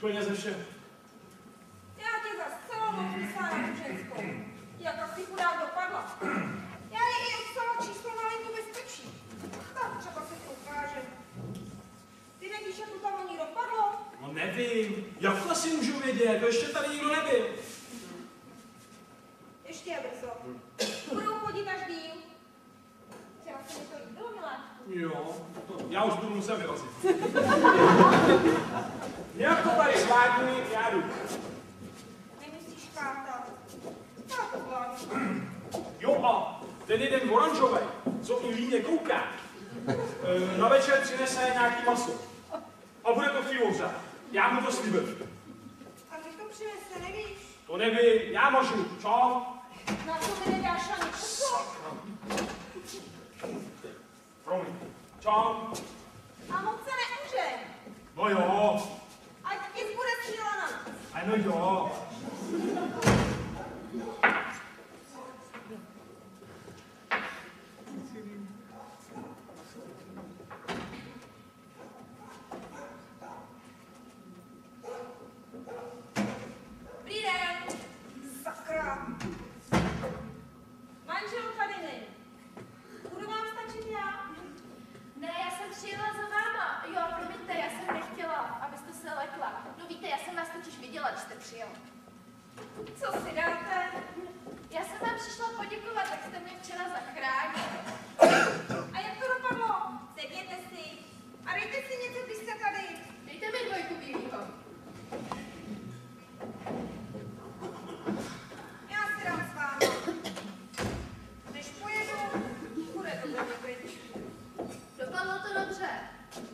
úplně ze všeho. Já tě za celou noc myslela na tu ženskou. Jak asi chudák dopadla. Já ji i obstala číslo malinko bezpečí. Tak třeba se to ukáže. Ty nevíš, jak to tam o ní dopadlo? No nevím, jak to asi můžu vědět, to ještě tady nikdo nebyl. Ještě je brzo. Budou chodit až díl. To líbilo. Jo, to, já už budu muset vyrazit. Jak to tady zvládnu, já jdu. Nemyslíš káta? Já to zvládnu. Jo a ten jeden oranžový, co i líně kouká, eh, na večer přinese nějaký maso. A bude to fílouře. Já mu to slíbím. A když to přinese, nevíš? To nevím, já můžu. Čau. Na to mi nedáš ani křeslo. Promiň. Čau. A moc se neuřej. No jo. Ať ti zbude střílela na nás. A no jo. Dobrý den. Sakra. Manžel tady není. Budu vám stačit já? Ne, já jsem přijela za váma. Jo, promiňte, já jsem nechtěla, abyste se lekla. No víte, já jsem vás totiž viděla, když jste přijela. Co si dáte? Já jsem vám přišla poděkovat, jak jste mě včera zachránili. A jak to dopadlo? Sedněte si. A dejte si něco, když jste tady. Dejte mi dvojku bílýho. Já si dám s váma. Než pojedu, bude to velmi pryč. Dopadlo to dobře.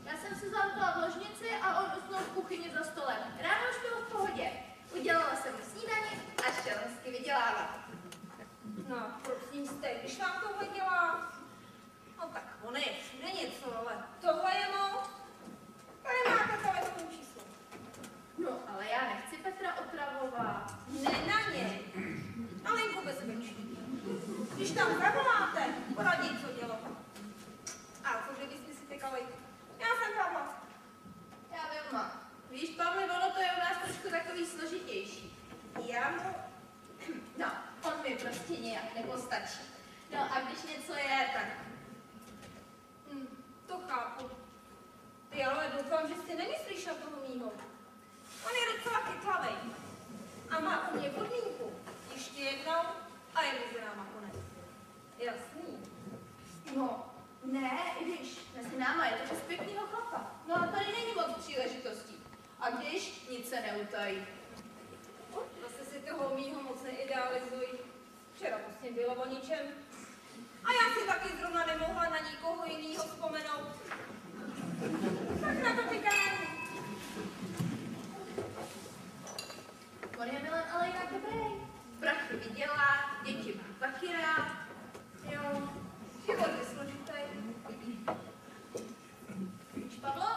Já jsem si zamkla v ložnici a on usnul v kuchyni za stolem. Ráno už bylo v pohodě. Udělala jsem mu snídani a šel hezky vydělávat. No, proč s ním jste, když vám tohle dělá? No tak on je všude něco, ale tohle je moc. Tady máte telefonní číslo. No, ale já nechci Petra otravovat. Ne na něj. Malinko bezpečí. Když tam zavoláte, poradí, co dělat. A co kdybyste si tykali? Já jsem Pavla. Já vím, ma. Víš, Pavle, ono to je u nás trošku takový složitější. Já mu... No, on mi prostě nějak nepostačí. No a když něco je, tak... Hm, to chápu. Ty ale doufám, že si nemyslíš na toho mýho. On je docela kytlavej. A má u mě podmínku. Ještě jednou a je mezi náma konec. Jasný. No, ne, i když mezi náma je to bez pěkného chlapa. No a tady není moc příležitostí. A když, nic se neutají. Zase si toho mýho moc neidealizuj. Včera ním bylo o ničem. A já si taky zrovna nemohla na nikoho jiného vzpomenout. Tak na to kanály. On je Milan ale jinak dobrý. Prachy vydělá, děti má taky rád. Jo, Život je složitý. Víš, Pavlo,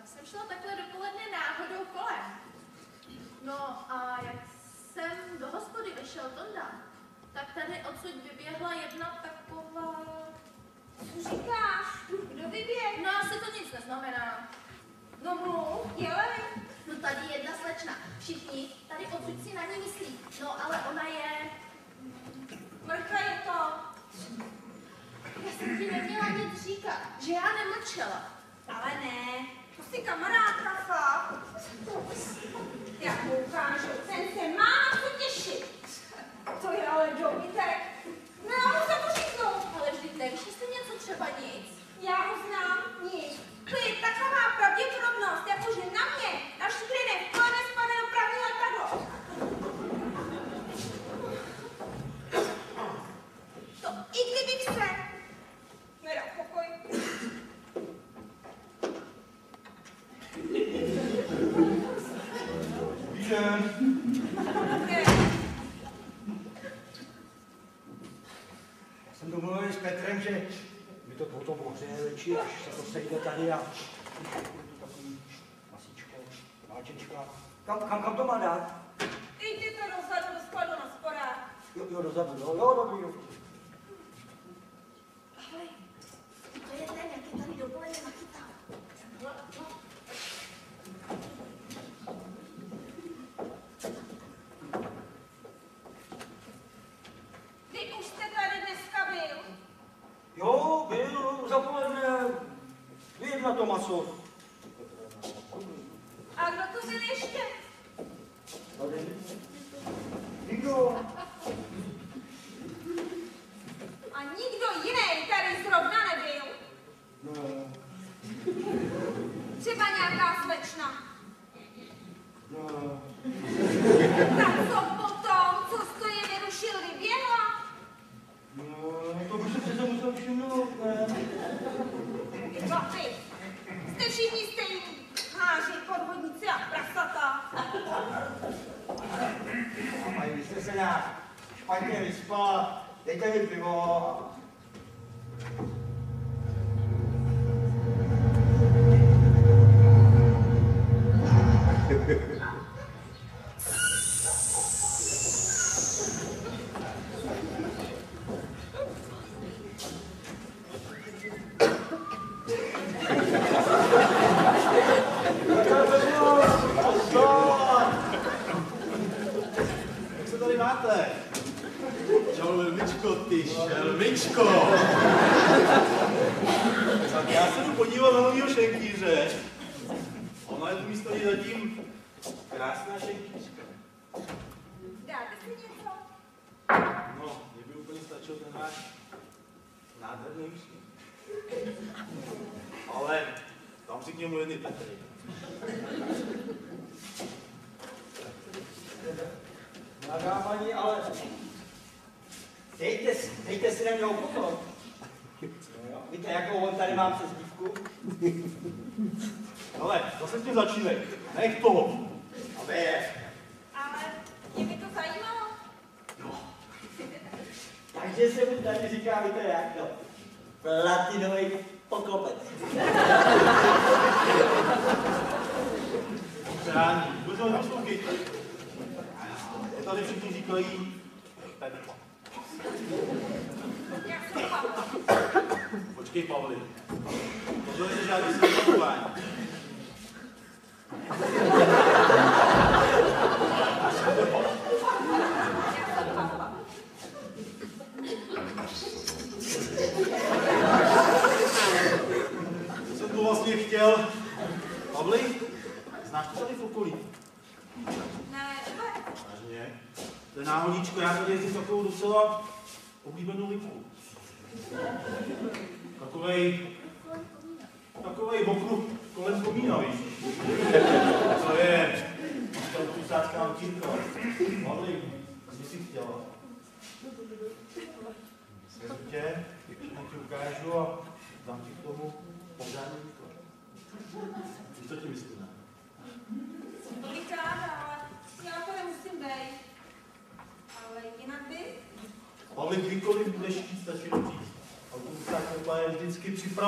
já jsem šla takhle dopoledne náhodou kolem. No a jak jsem do hospody vešel Tonda, tak tady odsud vyběhla jedna taková... Co říkáš? Kdo vyběh? No asi to nic neznamená. No mluv, dělej. No tady jedna slečna. Všichni tady odsud si na ní myslí. No ale ona je... Mrcha je to. Já jsem ti neměla nic říkat, že já nemlčela. Ale ne, to si kamarádka fakt. Já mu ukážu, ten se má na co těšit. To je ale dobytek. No, za to šiknou. Ale vždyť nevíš, jestli něco třeba nic. Já ho znám, nic. To je taková pravděpodobnost, jako že na mě, na šiklinek, to nespadne do pravý letadlo. To i kdybych se nedal pokoj. Dobrý den. Dobrý den. Jsem domluvený s Petrem, že mi to potom ohřeje až se to sejde tady a takový masíčko, válčečka. Kam, kam, kam to má dát? Jdi to dozadu do skladu na sporách. Jo, jo, dozadu, jo, jo, dobrý, jo. Ahoj, to je ten, jak je tady dopoledne nachytal. No, no. Vy už jste tady dneska byl. Jo, byl zapoledne, vyjedna to maso. A kdo to byl ještě? Tady. Nikdo. A nikdo jiný tady zrovna nebyl. No, Třeba nějaká slečna. no. Tak co potom, co jste je vyrušil, vyběhla? No, to bych se přece musel všimnout, ne? Chlapi, jste všichni stejní. Háži, podvodníci a prasata. A vy jste se nějak špatně vyspala, dejte mi pivo.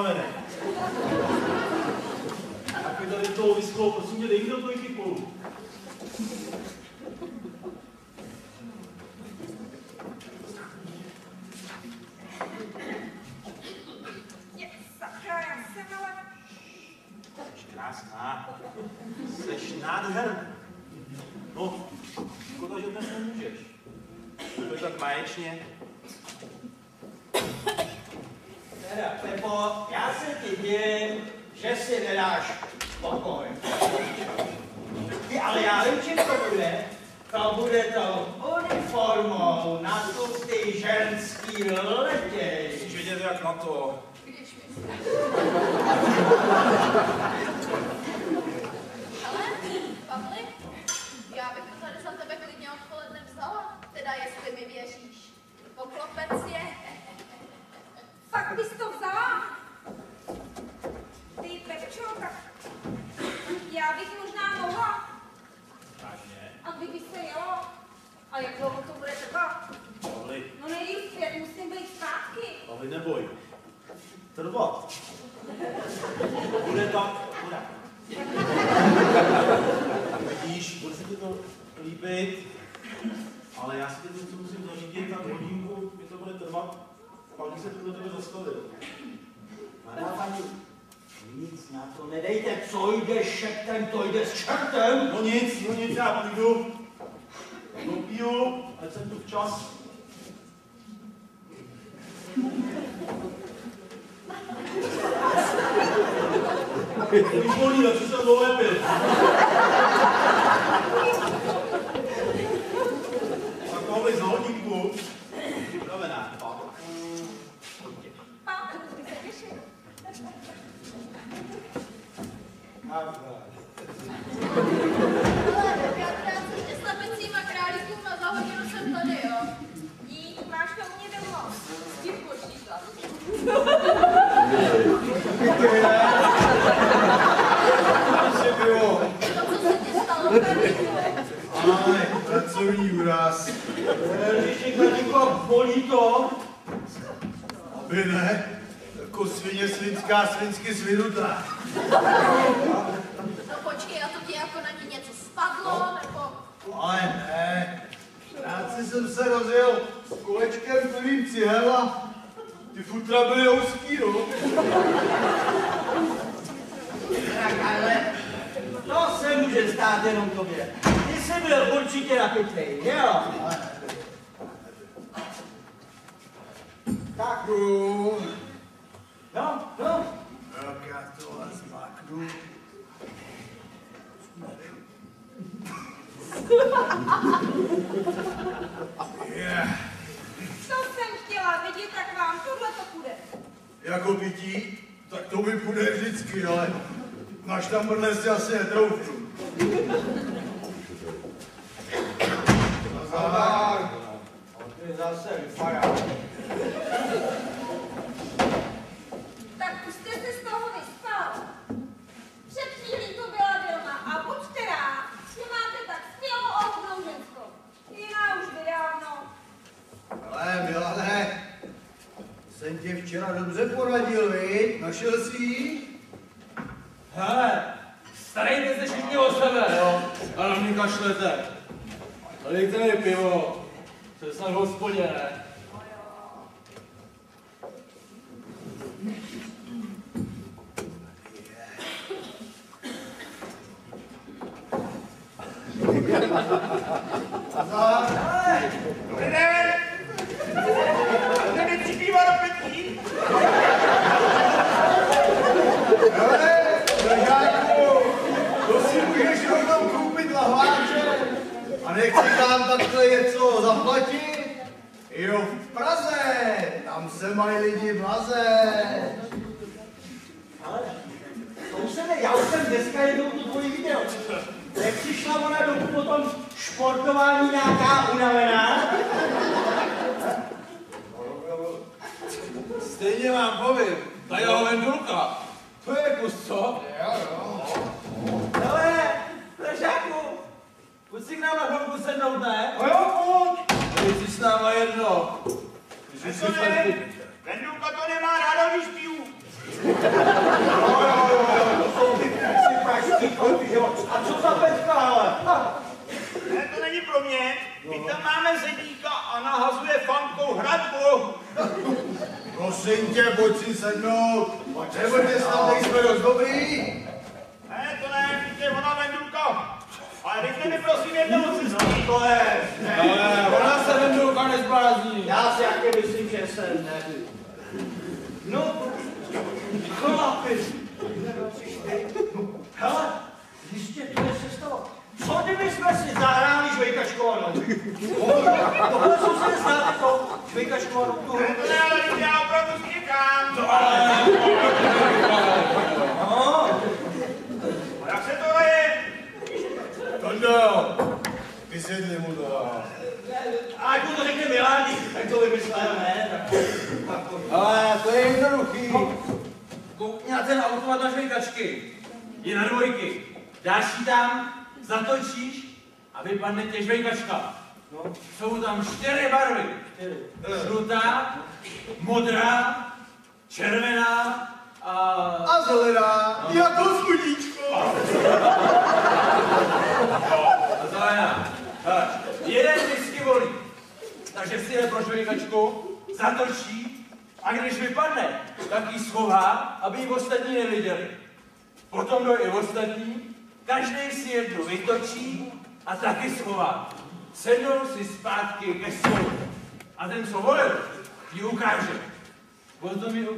Vždycky připravený. Tak mi tady toho vyschlo, prosím tě, dej mi do dvojky polu. Je, sakra, já jsem ale... Jsi krásná. Jsi nádherná. No, škoda, že dnes nemůžeš. To je tak báječně. Teda, Pepo, já se ti divím, že si nedáš pokoj. Ty, ale já vím, čím to bude. To bude to uniformou na tu ty ženský letěj. Musíš vědět, jak na to. Ale, Pavli, já bych to tady za tebe klidně odpoledne vzala. Teda jestli mi věříš. Poklopec je. Fakt bys to vzala? Ty, Pepčo, tak já bych možná mohla. Vážně? A kdyby se jela A jak dlouho to bude trvat? Pavli, No nejdřív zpět, musím být zpátky. Pavli, neboj. Trvat. Bude tak, bude. Vidíš, bude se ti to líbit, ale já si teď něco musím zařídit a hodinku mi to bude trvat, pak bych se tu do tebe zastavil. Paní, nic na to nedejte, co jde šeptem, to jde s čertem. No nic, no nic, já půjdu. Dopiju, ať jsem tu včas. Výborný, co jsem dlouhé pil. Tak tohle za hodinku. Připravená. Pán, ty se těším. Ale já teda se slabicím a králíkům a za hodinu jsem tady, jo. Dík, máš to u mě doma. Jdi počítat. Asi bylo. To, co se ti stalo, Karlíku. Ale Když tě Karlíko bolí to, Aby ne, jako svině svinská svinsky svinutá. No počkej, a to ti jako na ní něco spadlo, nebo... Ale ne, práci jsem se rozjel s kolečkem plným cihel a ty futra byly ouský, no. tak ale to se může stát jenom tobě. Ty jsi byl určitě napitej, jo? Tak, no, no, Tak já tohle zmáknu. Yeah. Co jsem chtěla vidět, tak vám tohle to půjde. Jako pití, tak to mi půjde vždycky, ale náš tam brne si asi netroufnu. Zdar. Ty zase. Tak už jste se z toho vyspal. Před chvílí to byla Vilma a buďte rád, že máte tak skvělou ohodnou ženskou. Jiná už by dávno. Ale Milane, jsem tě včera dobře poradil, viď? Našel jsi ji? Hele, starejte se všichni o sebe, jo? A na mě kašlete. A dejte mi pivo. Jsem snad hospodě, ne?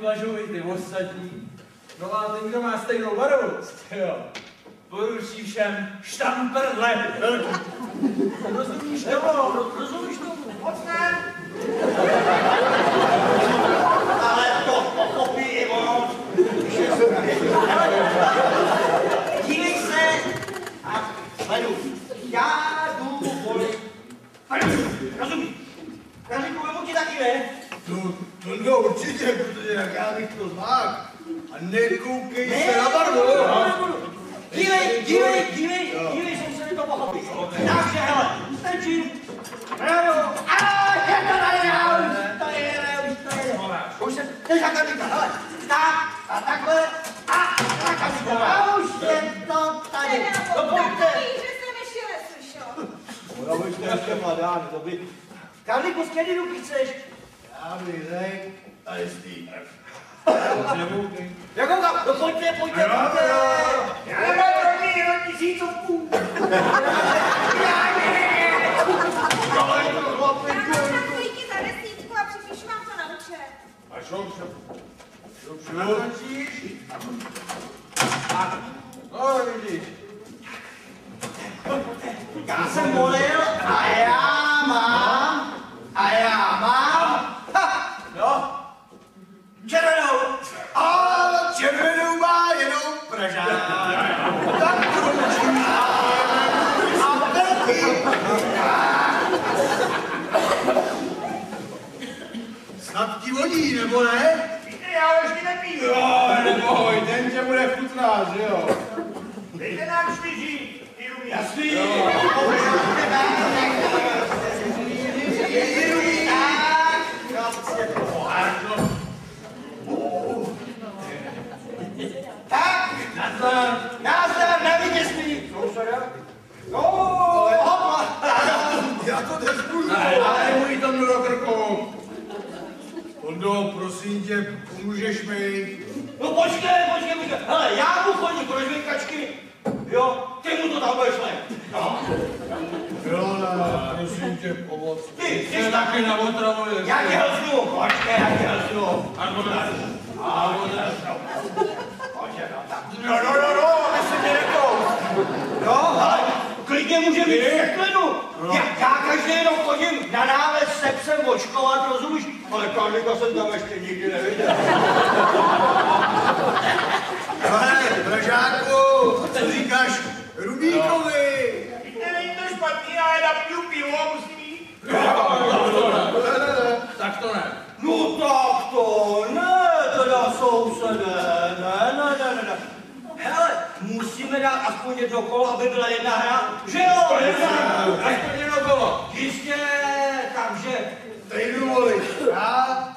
Ukážou i ty ostatní. No a ten, kdo má stejnou barvu, jo, poručí všem štamperle. Rozumíš tomu? Rozumíš tomu? Moc ne. Ale to pochopí i on. Dívej se a sleduj. Já jdu volit. Rozumíš? Vemu ti taky, ne? To, to no určitě, protože jak já bych to zmák. A nekoukej se na barvu. Dívej, dívej, dívej, dívej, jsem se mi to pochopil. Takže, hele, stačí. Bravo. A je to tady, já už to jede, už to jede. Už se, teď karlíka, hele, tak a takhle a karlíka. A už je to tady. No pojďte. že jsem ještě neslyšel. Ona by to ještě mladá, to by... Karlíku, z kedy ruky chceš? Já bych řekl, tady z té. Jako kam? No pojďte, pojďte, pojďte. Já nemám rodný, jenom tisícovku. Já mám takový za desítku a připíšu vám to na účet. A šup, šup. Šup, šup. No, vidíš. Já jsem volil a já mám, a já mám, ha, No, červenou. A červenou má jenom Pražák. Tak kručí. A velký. Snad ti vodí, nebo ne? Já ještě nepiju. Jo, neboj, ten tě bude chutná, že jo? Dejte nám čtyři. Ty rumí. Jasný. Tak, nazdar, nazdar, na vítězství. No, hopla. Já to nezbudu. Ne, ale můj to do krku. Ondo, prosím tě, pomůžeš mi? No počkej, počkej, počkej. Hele, já mu chodím pro žvejkačky. Jo, ty mu to tam budeš let. No. Jo, ne, prosím tě, pomoc. Ty, jsi ty taky na otravu. Já tě hlsnu, počkej, já tě hlsnu. A voda. A no, tak. No, no, no, no, aby se mě nekous. No, ale klidně může být v klidu. Já, já každý rok chodím na nález se psem očkovat, rozumíš? Ale Karlíka jsem tam ještě nikdy neviděl. Hele, Pražáku, co říkáš Rubíkovi? Víte, není to špatný, ale napiju pivo a musím jít. Tak to ne. No tak to ne, teda sousedé, ne, ne, ne, ne, ne. Hele, musíme dát aspoň jedno kolo, aby byla jedna hra, že jo? Jedna hra. Aspoň jedno kolo. Jistě, takže, Teď jdu volit já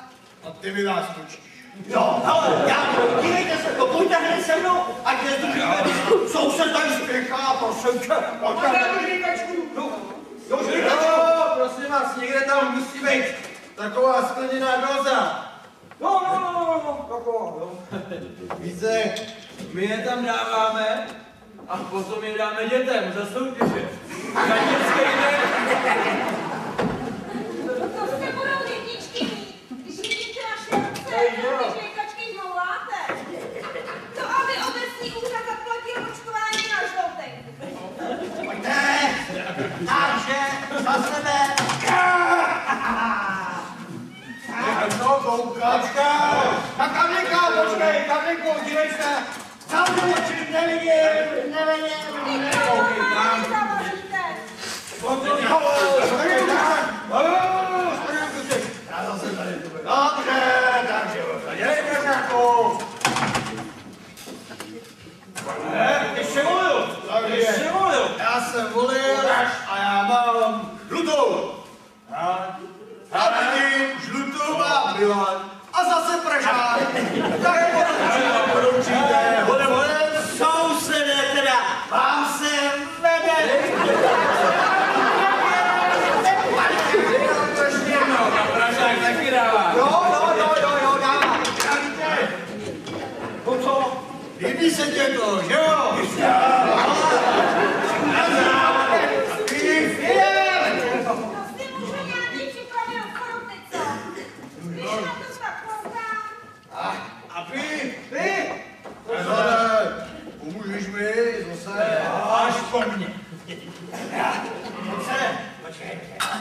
a ty mi nás točíš. jo, hele, já, dívejte se, to pojďte hned se mnou, ať nezdržíme, soused tady spěchá, prosím tě. Pojďte hned. žvejkačku. Jo, jo, žvejkačku. Jo, prosím vás, někde tam musí být taková skleněná doza. No, no, no, no, no, taková, jo. Víte, my je tam dáváme a potom je dáme dětem za soutěže. Na dětské den. To se budou dětičky mít, když vidíte naše ruce, ty žvejkačky zmouláte. To, aby obecní úřad zaplatil očkování na žloutek. Pojďte, takže, za sebe. No, koukačka. Na Karlíka, počkej, Karlíku, dívej se. Tam do očí, nevidím, nevidím, nekoukej tam. Koukej tam. se tady. Dobře, takže dělejte nějakou. Ne, ty jsi volil. Ty jsi volil. Já jsem volil a já mám žlutou. Já vidím žlutou mám Milan. A zase Pražák. Tak poručíte, poručíte.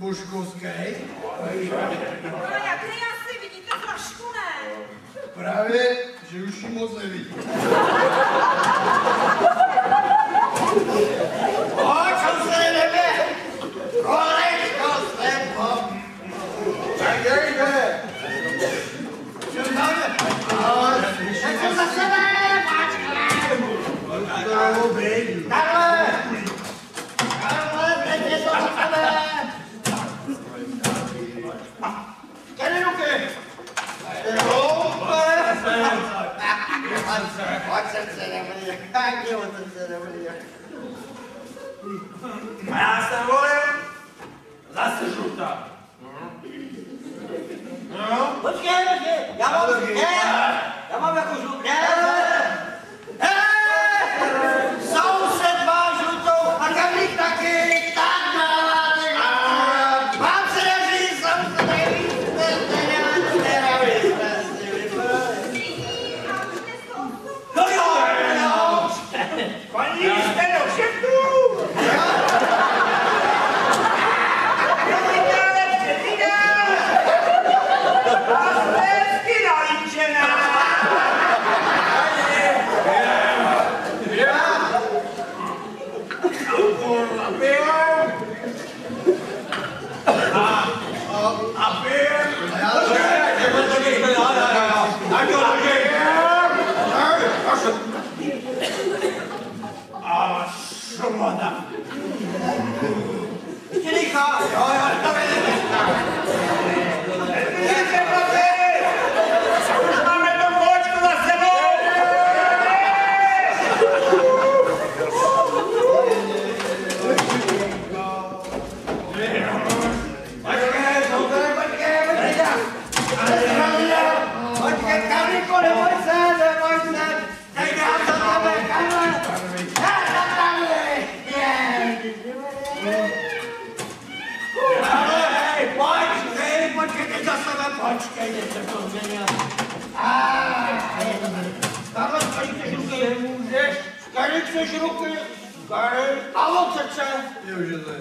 muž kuskej. No jak nejasně vidíte trošku ne. Právě, že už ji moc nevidí. O, co se jdeme? Kolečko se pom. Tak jde. Že znamená? Ale, že se zase ne. Tak Моя второе заслужута. Ну? Вот я, я могу, я могу, я могу, я могу, počkejte, se to změnil. Karle, skážeš ruky. Nemůžeš. Karle, chceš ruky. Karle, alo přece. Jo, že to je.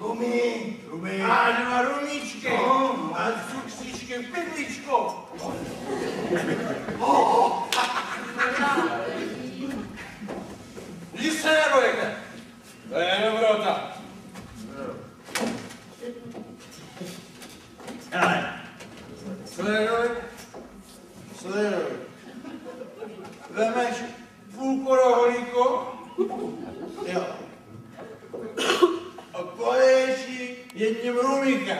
Rumy. Rumy. A dva rumíčky. A cukříčky pidličko. Nic se nebojte. To je dobrota. Hele, Sleduj. Sleduj. Vemeš půlku rohlíku. Jo. Ji jedním rumíkem.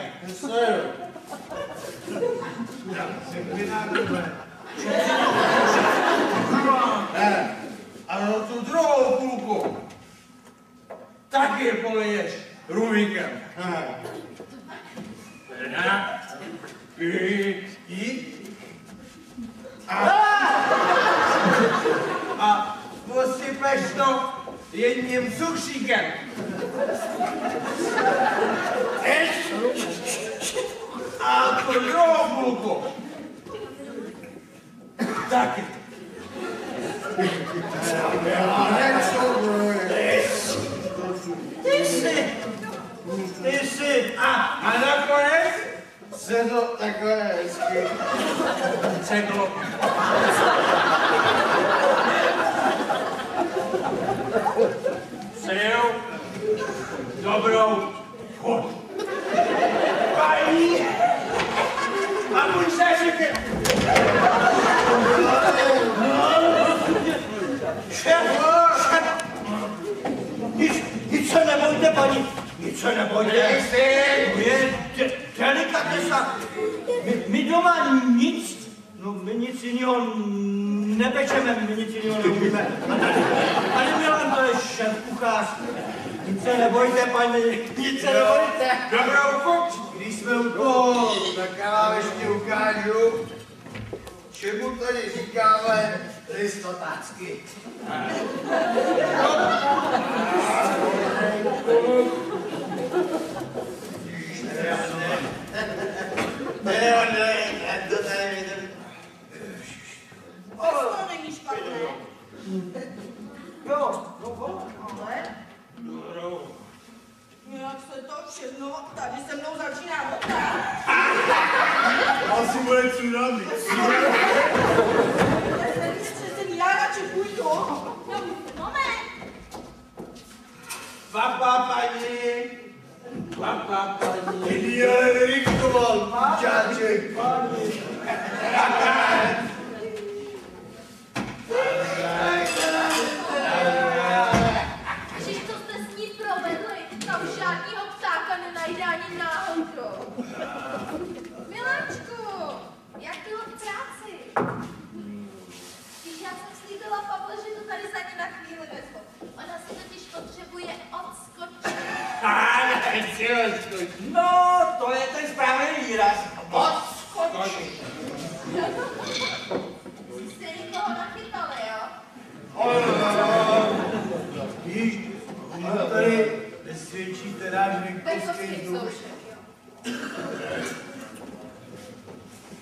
Ne. A na tu druhou půlku taky poleješ rumíkem. Jedna. I. A, a posypeš to jedním cukříkem. A druhou půlku. Taky. ty jsi, ty jsi, A, a nakonec se to takhle hezky ceklo. Přeju dobrou chuť. Paní! A buď se nic, nic se nebojte, paní, nic se nebojte. Je de- delikatesa. My, my doma nic, no my nic jiného nepečeme, my nic jiného neumíme. A tady, tady Milan, to je šéf kuchař. Nic se nebojte, paní, nic se nebojte. Dobrou chuť! Když jsme u toho, tak já vám ještě ukážu, čemu tady říkáme listotácky. Ne, ne, ne, to tady to není špatné. Jo, no ale... No, Nějak se to všechno tady se mnou začíná hotat. Asi bude tsunami. Já radši půjdu. No, moment. Papa, paní. Papa, paní. Ty ale nerychtoval, čáček. Paní. Když to jste s ní provedli, tam žádnýho ptáka nenajde ani náhodou. Miláčku, jak bylo v práci? Víš, já jsem slíbila Pavle, že to tady za ní na chvíli vezmu. Ona se totiž potřebuje odskočit. No, to je ten správný výraz. Odskočit. Jste někoho nachytali, jo? Víš, že tady nesvědčí teda, že Venkovský venkovský duch. soušek, jo.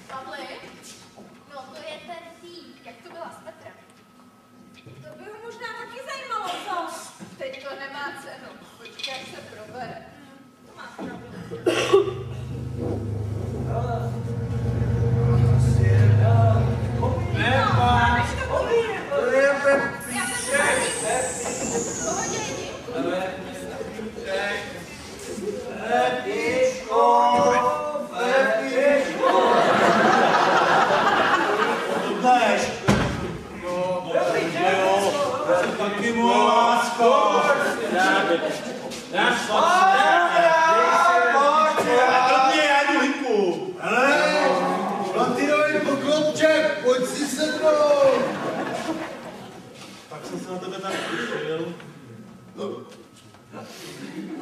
Pavli, no to je ten tým, jak to byla s Petrem. To by ho možná taky zajímalo, co? Teď to nemá cenu, počkej, jak se probere. To má pravdu. Nepa. Já jsem v pohodě jdi. Lepičko, lepičko. Dneš. No, jo. Taky moje lásko. Náš Hele, platinový poklopček, pojď si sednout. Tak jsem se na tebe tak těšil. No.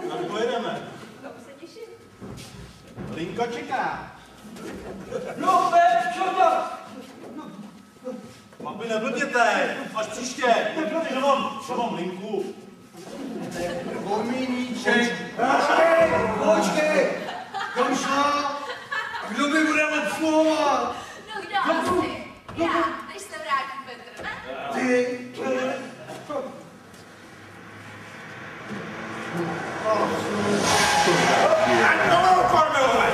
Tak pojedeme. se těším. Linka čeká. No, Pepčo, to. Papi, neblbněte, až příště. Že mám, že mám linku. Pomíníček. Počkej, počkej. Kam šla? Kdo mi bude obsluhovat? No kdo asi? Já, se vrátí Petr, ne? Ty. No, Kormelové.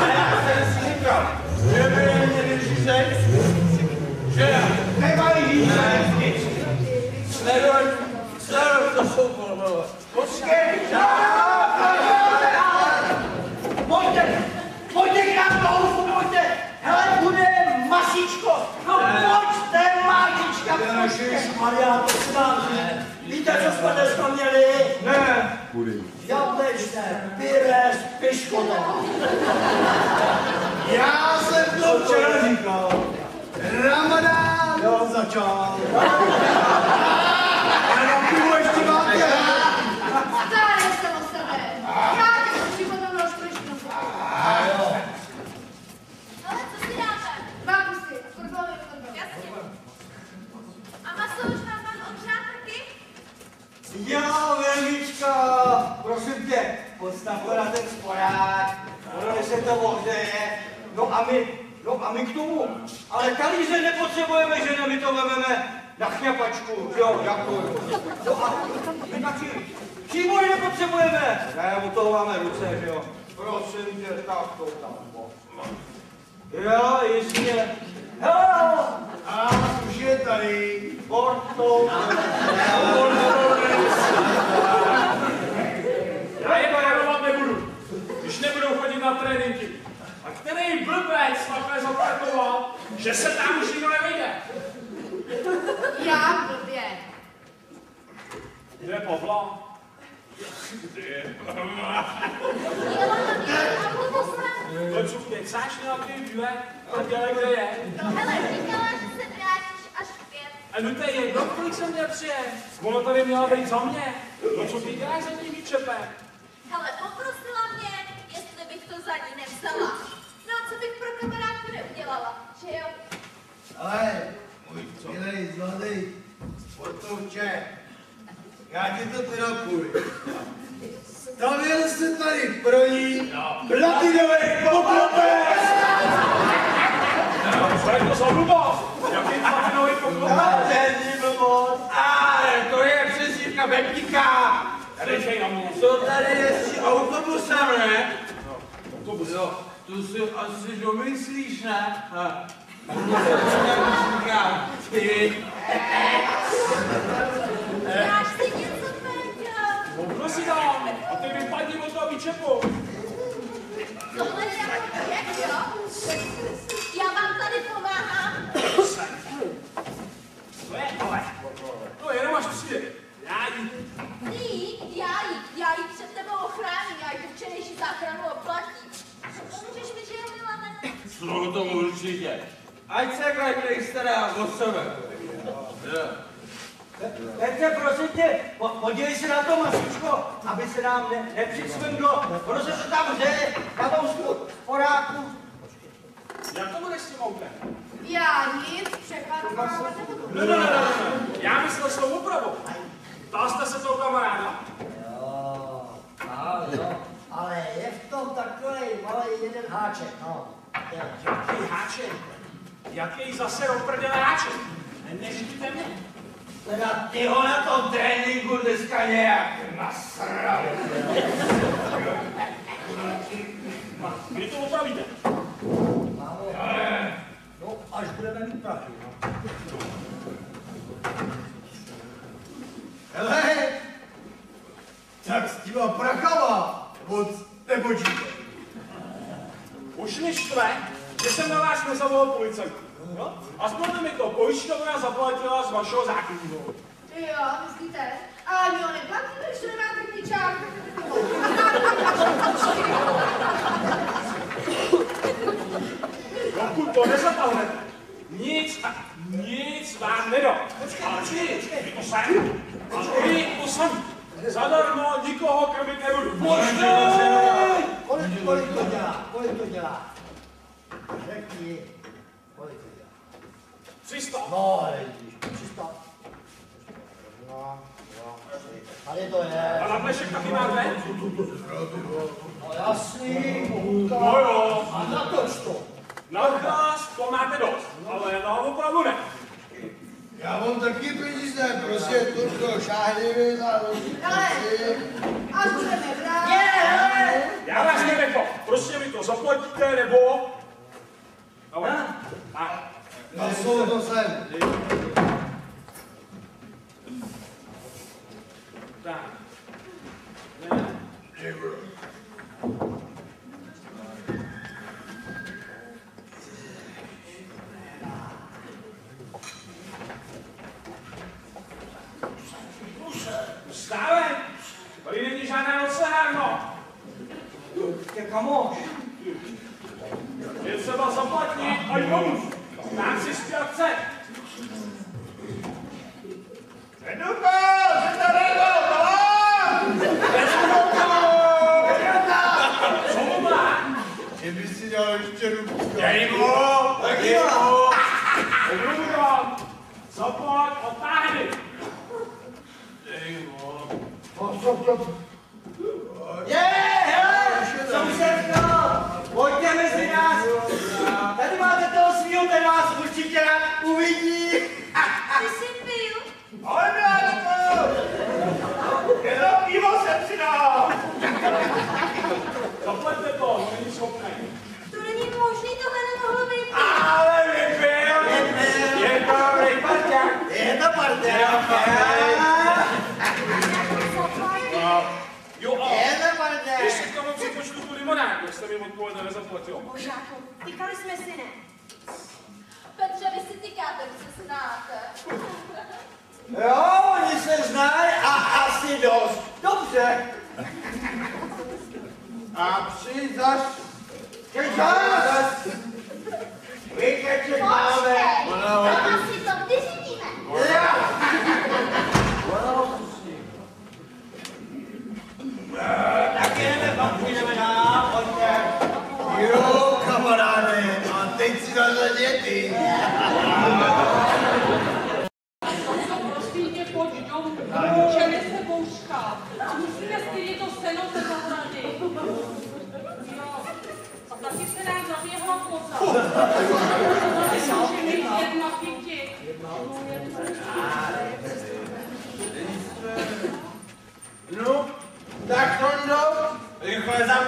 A já jsem si říkal, že by neměli řízek, že nemají řízek nic. Sleduj, sleduj, to jsou Kormelové. Počkej, Pojďte, pojďte k nám do hubu, pojďte. Hele, bude masičko. No pojďte, masička, pojďte. Maria, to se nám Víte, co jsme dneska měli? Ne. Jablečné, pyré s piškotem. Já jsem to včera říkal. Ramadán jo, začal na pivu ještě máte. Starý jsem o sebe. Já tě to životem rozpršnu. Ale co si dáte? Dva kusy, fotbalový fotbal. Jasně. A maso už mám pan ohřát taky? Jo, velmičko, prosím tě, postav to na ten sporák, ono se to ohřeje, no a my, no a my k tomu, ale talíře nepotřebujeme, že ne, my to vememe na chňapačku, jo, jako jo. No a my taky, příboj nepotřebujeme, ne, u toho máme ruce, že jo. Prosím tě, tak to tam. Jo, jistě. Hello! A už je tady. Porto. Já je barovat nebudu, když nebudou chodit na tréninky. A který blbec takhle zaparkoval, že se tam už nikdo nevejde. Já blbě. Kde je Pavla? To co kecáš nějaký výlet? A dělej, kde je? No hele, říkala, že se vrátíš až v pět. A no to je jedno, kolik jsem měl přijet. Ono tady měla být za mě. No co ty děláš za tím výčepem? Hele, poprosila mě, jestli bych to za ní nevzala. No a co bych pro kamarádku neudělala, že jo? Ale, můj milý zlatý sportovče, já ti to teda půjdu. Stavil se tady pro ní platinový poklopec! Je to za blbost? Jaký platinový poklop? Není blbost. Ale to je přesívka Pepíka. Nechej na mě. Co tady jezdí autobusem, ne? No, autobus. Jo, tu si asi domyslíš, ne? Ty. Dáš si něco, Péťo? Hovno si dám. A ty vypadni od toho výčepu. Tohle je jako jak, jo? Já vám tady pomáhám. Co je tohle? No jenom až přijde. Já jdu. Ty, já ji, já ji před tebou ochráním, já ji tu včerejší záchranu oplatím. Pomůžeš mi, že jo, Milane? No to určitě. Ať se každý stará o sebe. Jo. Petře, prosím tě, po, podívej se na to masičko, aby se nám ne, nepřicvimlo. Ono se to tam hřeje na tom sporáku. Jak to budeš s tím autem? Já nic, nebudu. No, no, no, no, no. Já myslel s tou opravou. Ptal jste se toho kamaráda? Jo, a jo, ale je v tom takový malý jeden háček, no. Jaký háček? Jaký zase oprdělé háček? Neříkejte mě. Teda ty ho na tom tréninku dneska nějak nasral. Kdy to opravíte? Málo, no, až budeme mít prachy, no. Hele, tak s těma prachama moc nepočítej. Už mi štve, že jsem na vás nezavolal policajtu. No? Aspoň by mi to pojišťovna zaplatila z vašeho zákonního. Jo, myslíte? Ale my ho neplatíme, když to nemáte klíčák. Dokud to nezatáhnete, nic, nic vám nedám. Ale vy, vy to sem, a vy to. Zadarmo nikoho krmit nebudu. Počkej! Kolik, kolik to dělá? Kolik to dělá? Řekni, kolik to dělá? 300. No, vidíš, 300. No, jo, tři. Tady to je. A na plešek taky máte? No jasný, pohůdka. No jo. A natoč to. Na chlás to máte dost, ale na opravu ne. Já mám taky peníze, prostě Turko, mi za ruku. Ale, až budeme brát. Já vás nenechám. Prostě mi to zaplatíte, nebo... Ale, tak. Nasou to sem.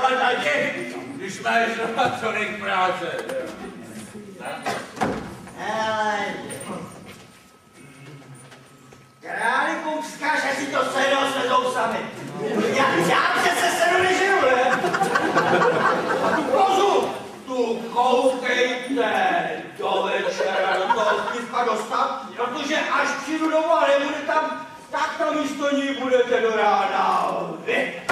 Ale tati, když máš doma tolik práce. Hele, králikům vzkaž, že si to seno svezou sami. Já, já přece seno nežiju, ne? A tu kozu, tu koukejte do večera, do toho pivka dostat, protože až přijdu domů a nebude tam, tak tam místo ní budete do rána vy.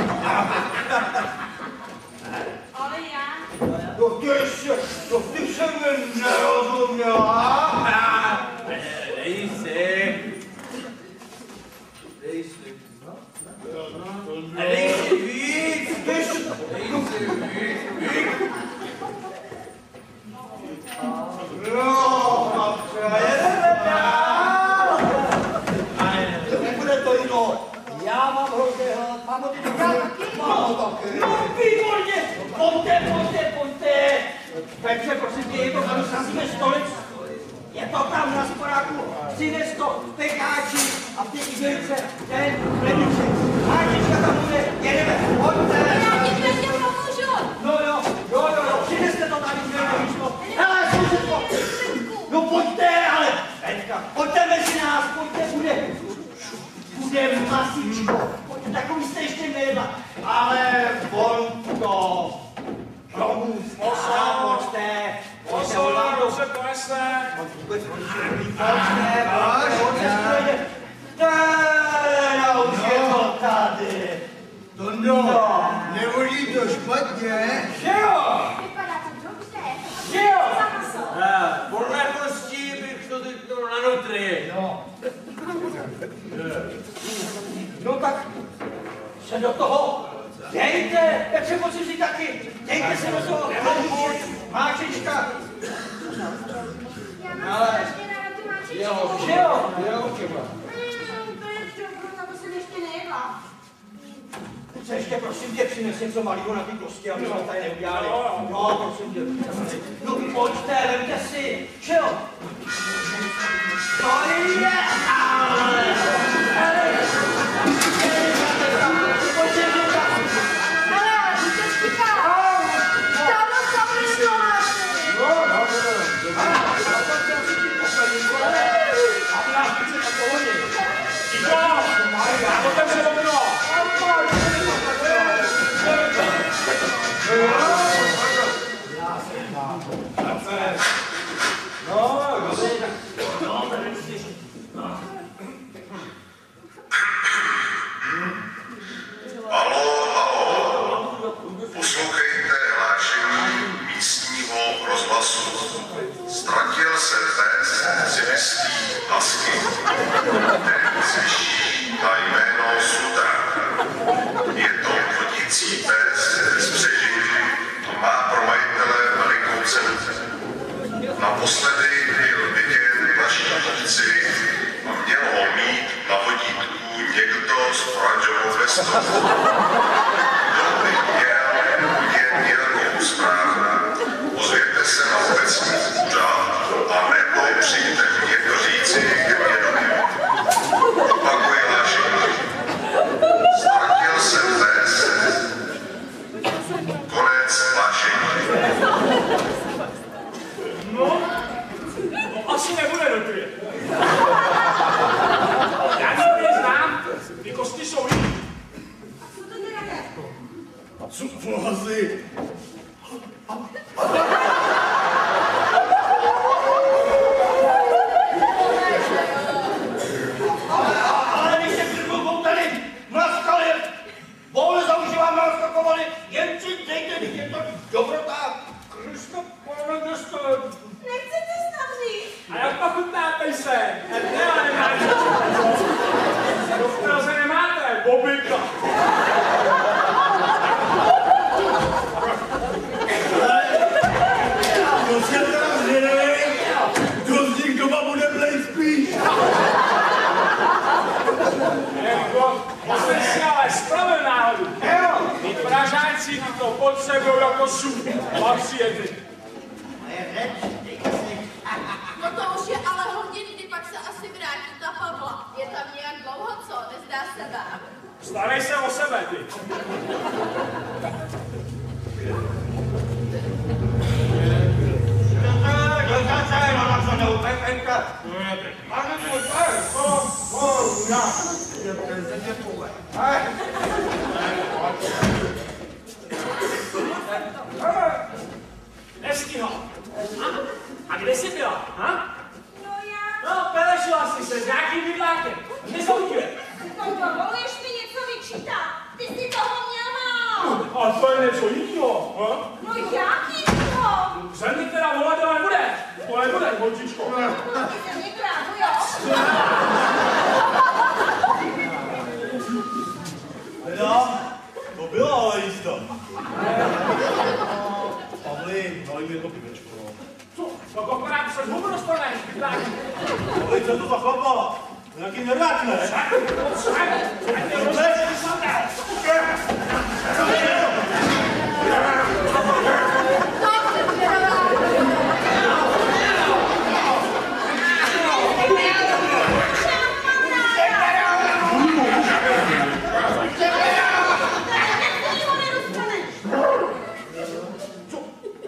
No ty se, no ty se mi nerozuměla. Dej si. Dej si. A dej si víc. Ty se, Dej si víc. Víc. no, chlapče, jedeme dál. Nebude to jino. Já mám hrozně hlad, mám ho ty taky. Mám ho taky. No, výborně. Pojďte, pojďte. Petře, prosím tě, je to tam, srazíme stolic. Je to tam na sporáku, přines to v pekáči a v té igelce ten chlebíček. Háčička tam bude, jedeme, pojďte. já ti Petě pomůžu. No jo, jo, jo, jo, přineste to tady, kde je místo. Hele, sousedko, no pojďte, ale, Peťka, pojďte mezi nás, pojďte, bude, bude masičko, pojďte, takový jste ještě nejedla, ale on to, on vám to, dobře plesne. vůbec pojďte, pojďte, pojďte, pojďte, Teda už je to tady. Tondo, No. nevolí to špatně? Že jo? Vypadá to dobře. Že jo? Podle kostí bych to tyknul na nutry. No. No tak se do toho dejte, Petře, pojď si taky, dejte se do toho, chlebíček, máčička. Já mám Ale- strašně ráda tu máčičku. Jo, Že jo? Jo, třeba. Mm, to je dobro, to jsem ještě nejedla. Co ještě prosím tě přines něco malého na ty kosti, aby jsme tady neudělali. No, prosím tě. No pojďte, vemte si, že jo? To je, ale, ale,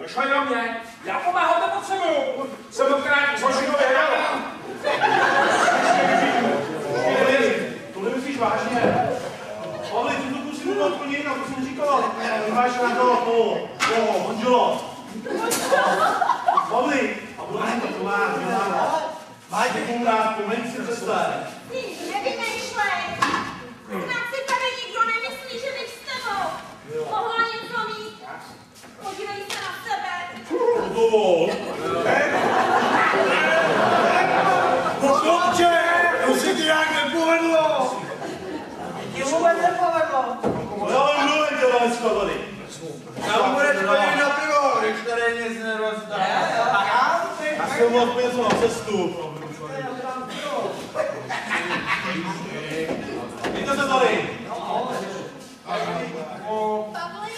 Nešaj na mě. Já pomáhat nepotřebuju. Jsem akorát zložinu vyhrál. Pavli, to nemyslíš vážně. Pavli, ty to musím udělat úplně jinak, to jsem říkal. Máš na to, to, toho, manžela. Pavli, a budu to to má, milá. Máte komunátku, menší si představ. Ty nevymýšlej. Snad si tady nikdo nemyslí, že bych s tebou mohla něco mít. Podívej se na sebe. Dovol. Chlapče, to se ti nějak nepovedlo. Ti vůbec nepovedlo. Vám mluvím tě dneska tady. Tam budeš chodit na pivo, když tady nic nedostane. Já jsem moc něco na cestu. Víte se tady? Pavli,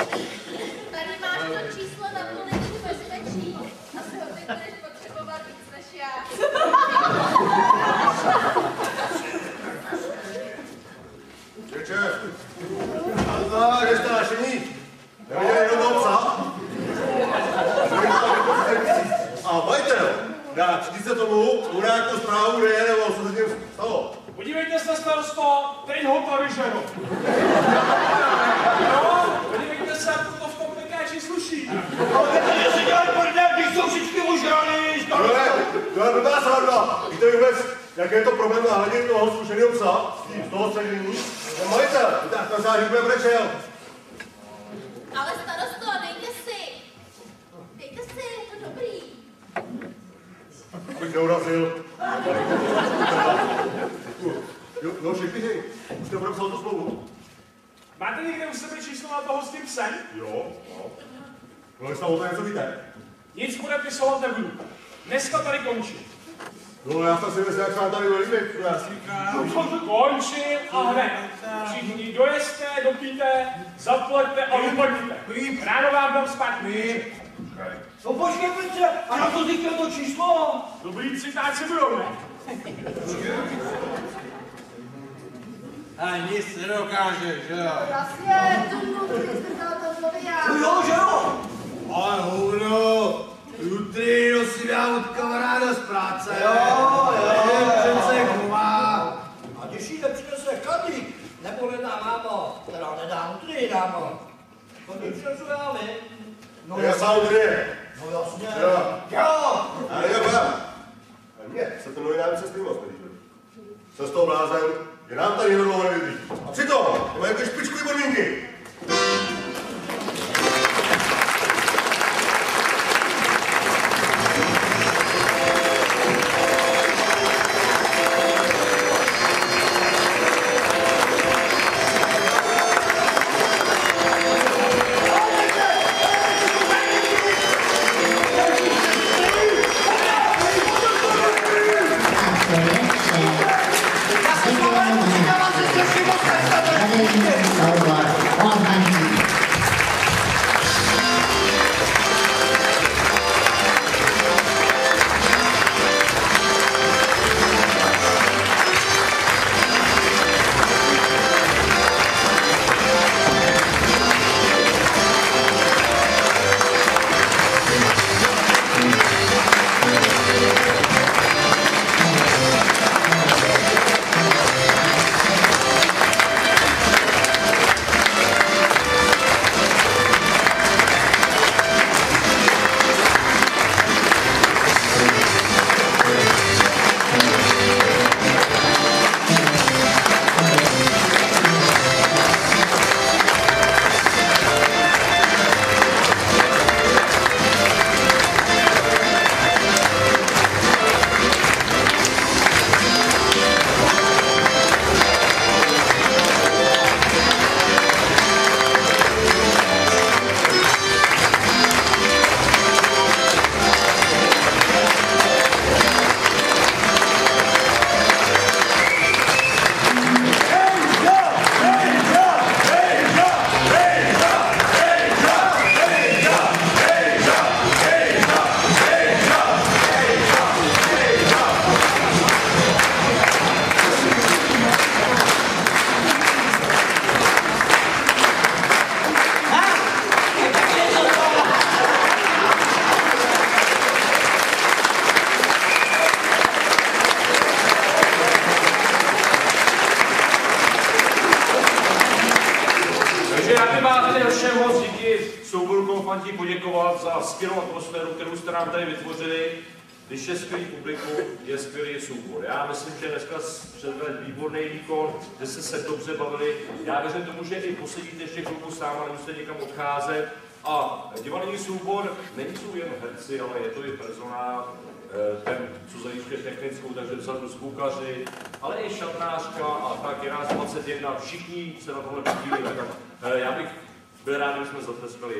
tady máš to číslo na konečný bezpečí. Asi ho teď budeš potřebovat víc než já. Čeče, a kde jste našení? Neviděli jenom toho psa? A majitel, dá 30 tomu, u nějakou zprávu, kde je, nebo co se tím stalo. Podívejte se, starosto, teď ho to vyžeru. No, podívejte se, jak to v tom pekáči sluší. Ale tady si dělají prdel, když jsou všichni ožralí, To je, to je blbá sranda. Víte vůbec, jaký je to problém na hledě toho zkušeného psa, z toho střední? Ten majitel, tak to září bude brečel. Ale starosto, dejte si. Dejte si, je to dobrý. Abych neurazil. Jo, no, všichni, už jste podepsal tu smlouvu? Máte někde u sebe číslo na toho s tím psem? Jo, no. No, jestli o to něco víte? Nic podepisovat nebudu. Dneska tady končím. No, já jsem si myslel, jak se vám tady líbit. Já si Končím a hned. Všichni dojezte, dopíte, zaplaťte a vypadněte. Ráno vám dám zpátky. No počkej, Petře, a na to chtěl to číslo? Dobrý citáci budou, ne? A nic nedokáže, že jo? Jasně, tu nutky jste za to zlovějá. No jo, že jo? Ale hovno, jutry nosím já od kamaráda z práce. Jo, jo, přece chumá. A když jí nepřinese kadlík, nebo nedá mámo, teda nedá nutry, dámo. To nepřinesu já, my. No, Já sám je. No jasně. Jo. Jo. Ale jo, vám. A mně se ten novinár přes moc nelíbil. Jsem z toho blázen, že nám tady někdo dlouho nevydrží. A přitom, to mají jako špičkový podmínky. Herci, ale je to i personál, eh, ten, co zajišťuje technickou, takže vzadu zvukaři, ale i šatnářka a tak, je nás 21, všichni se na tohle podílíme. Tak eh, já bych byl rád, kdybychom zatleskali.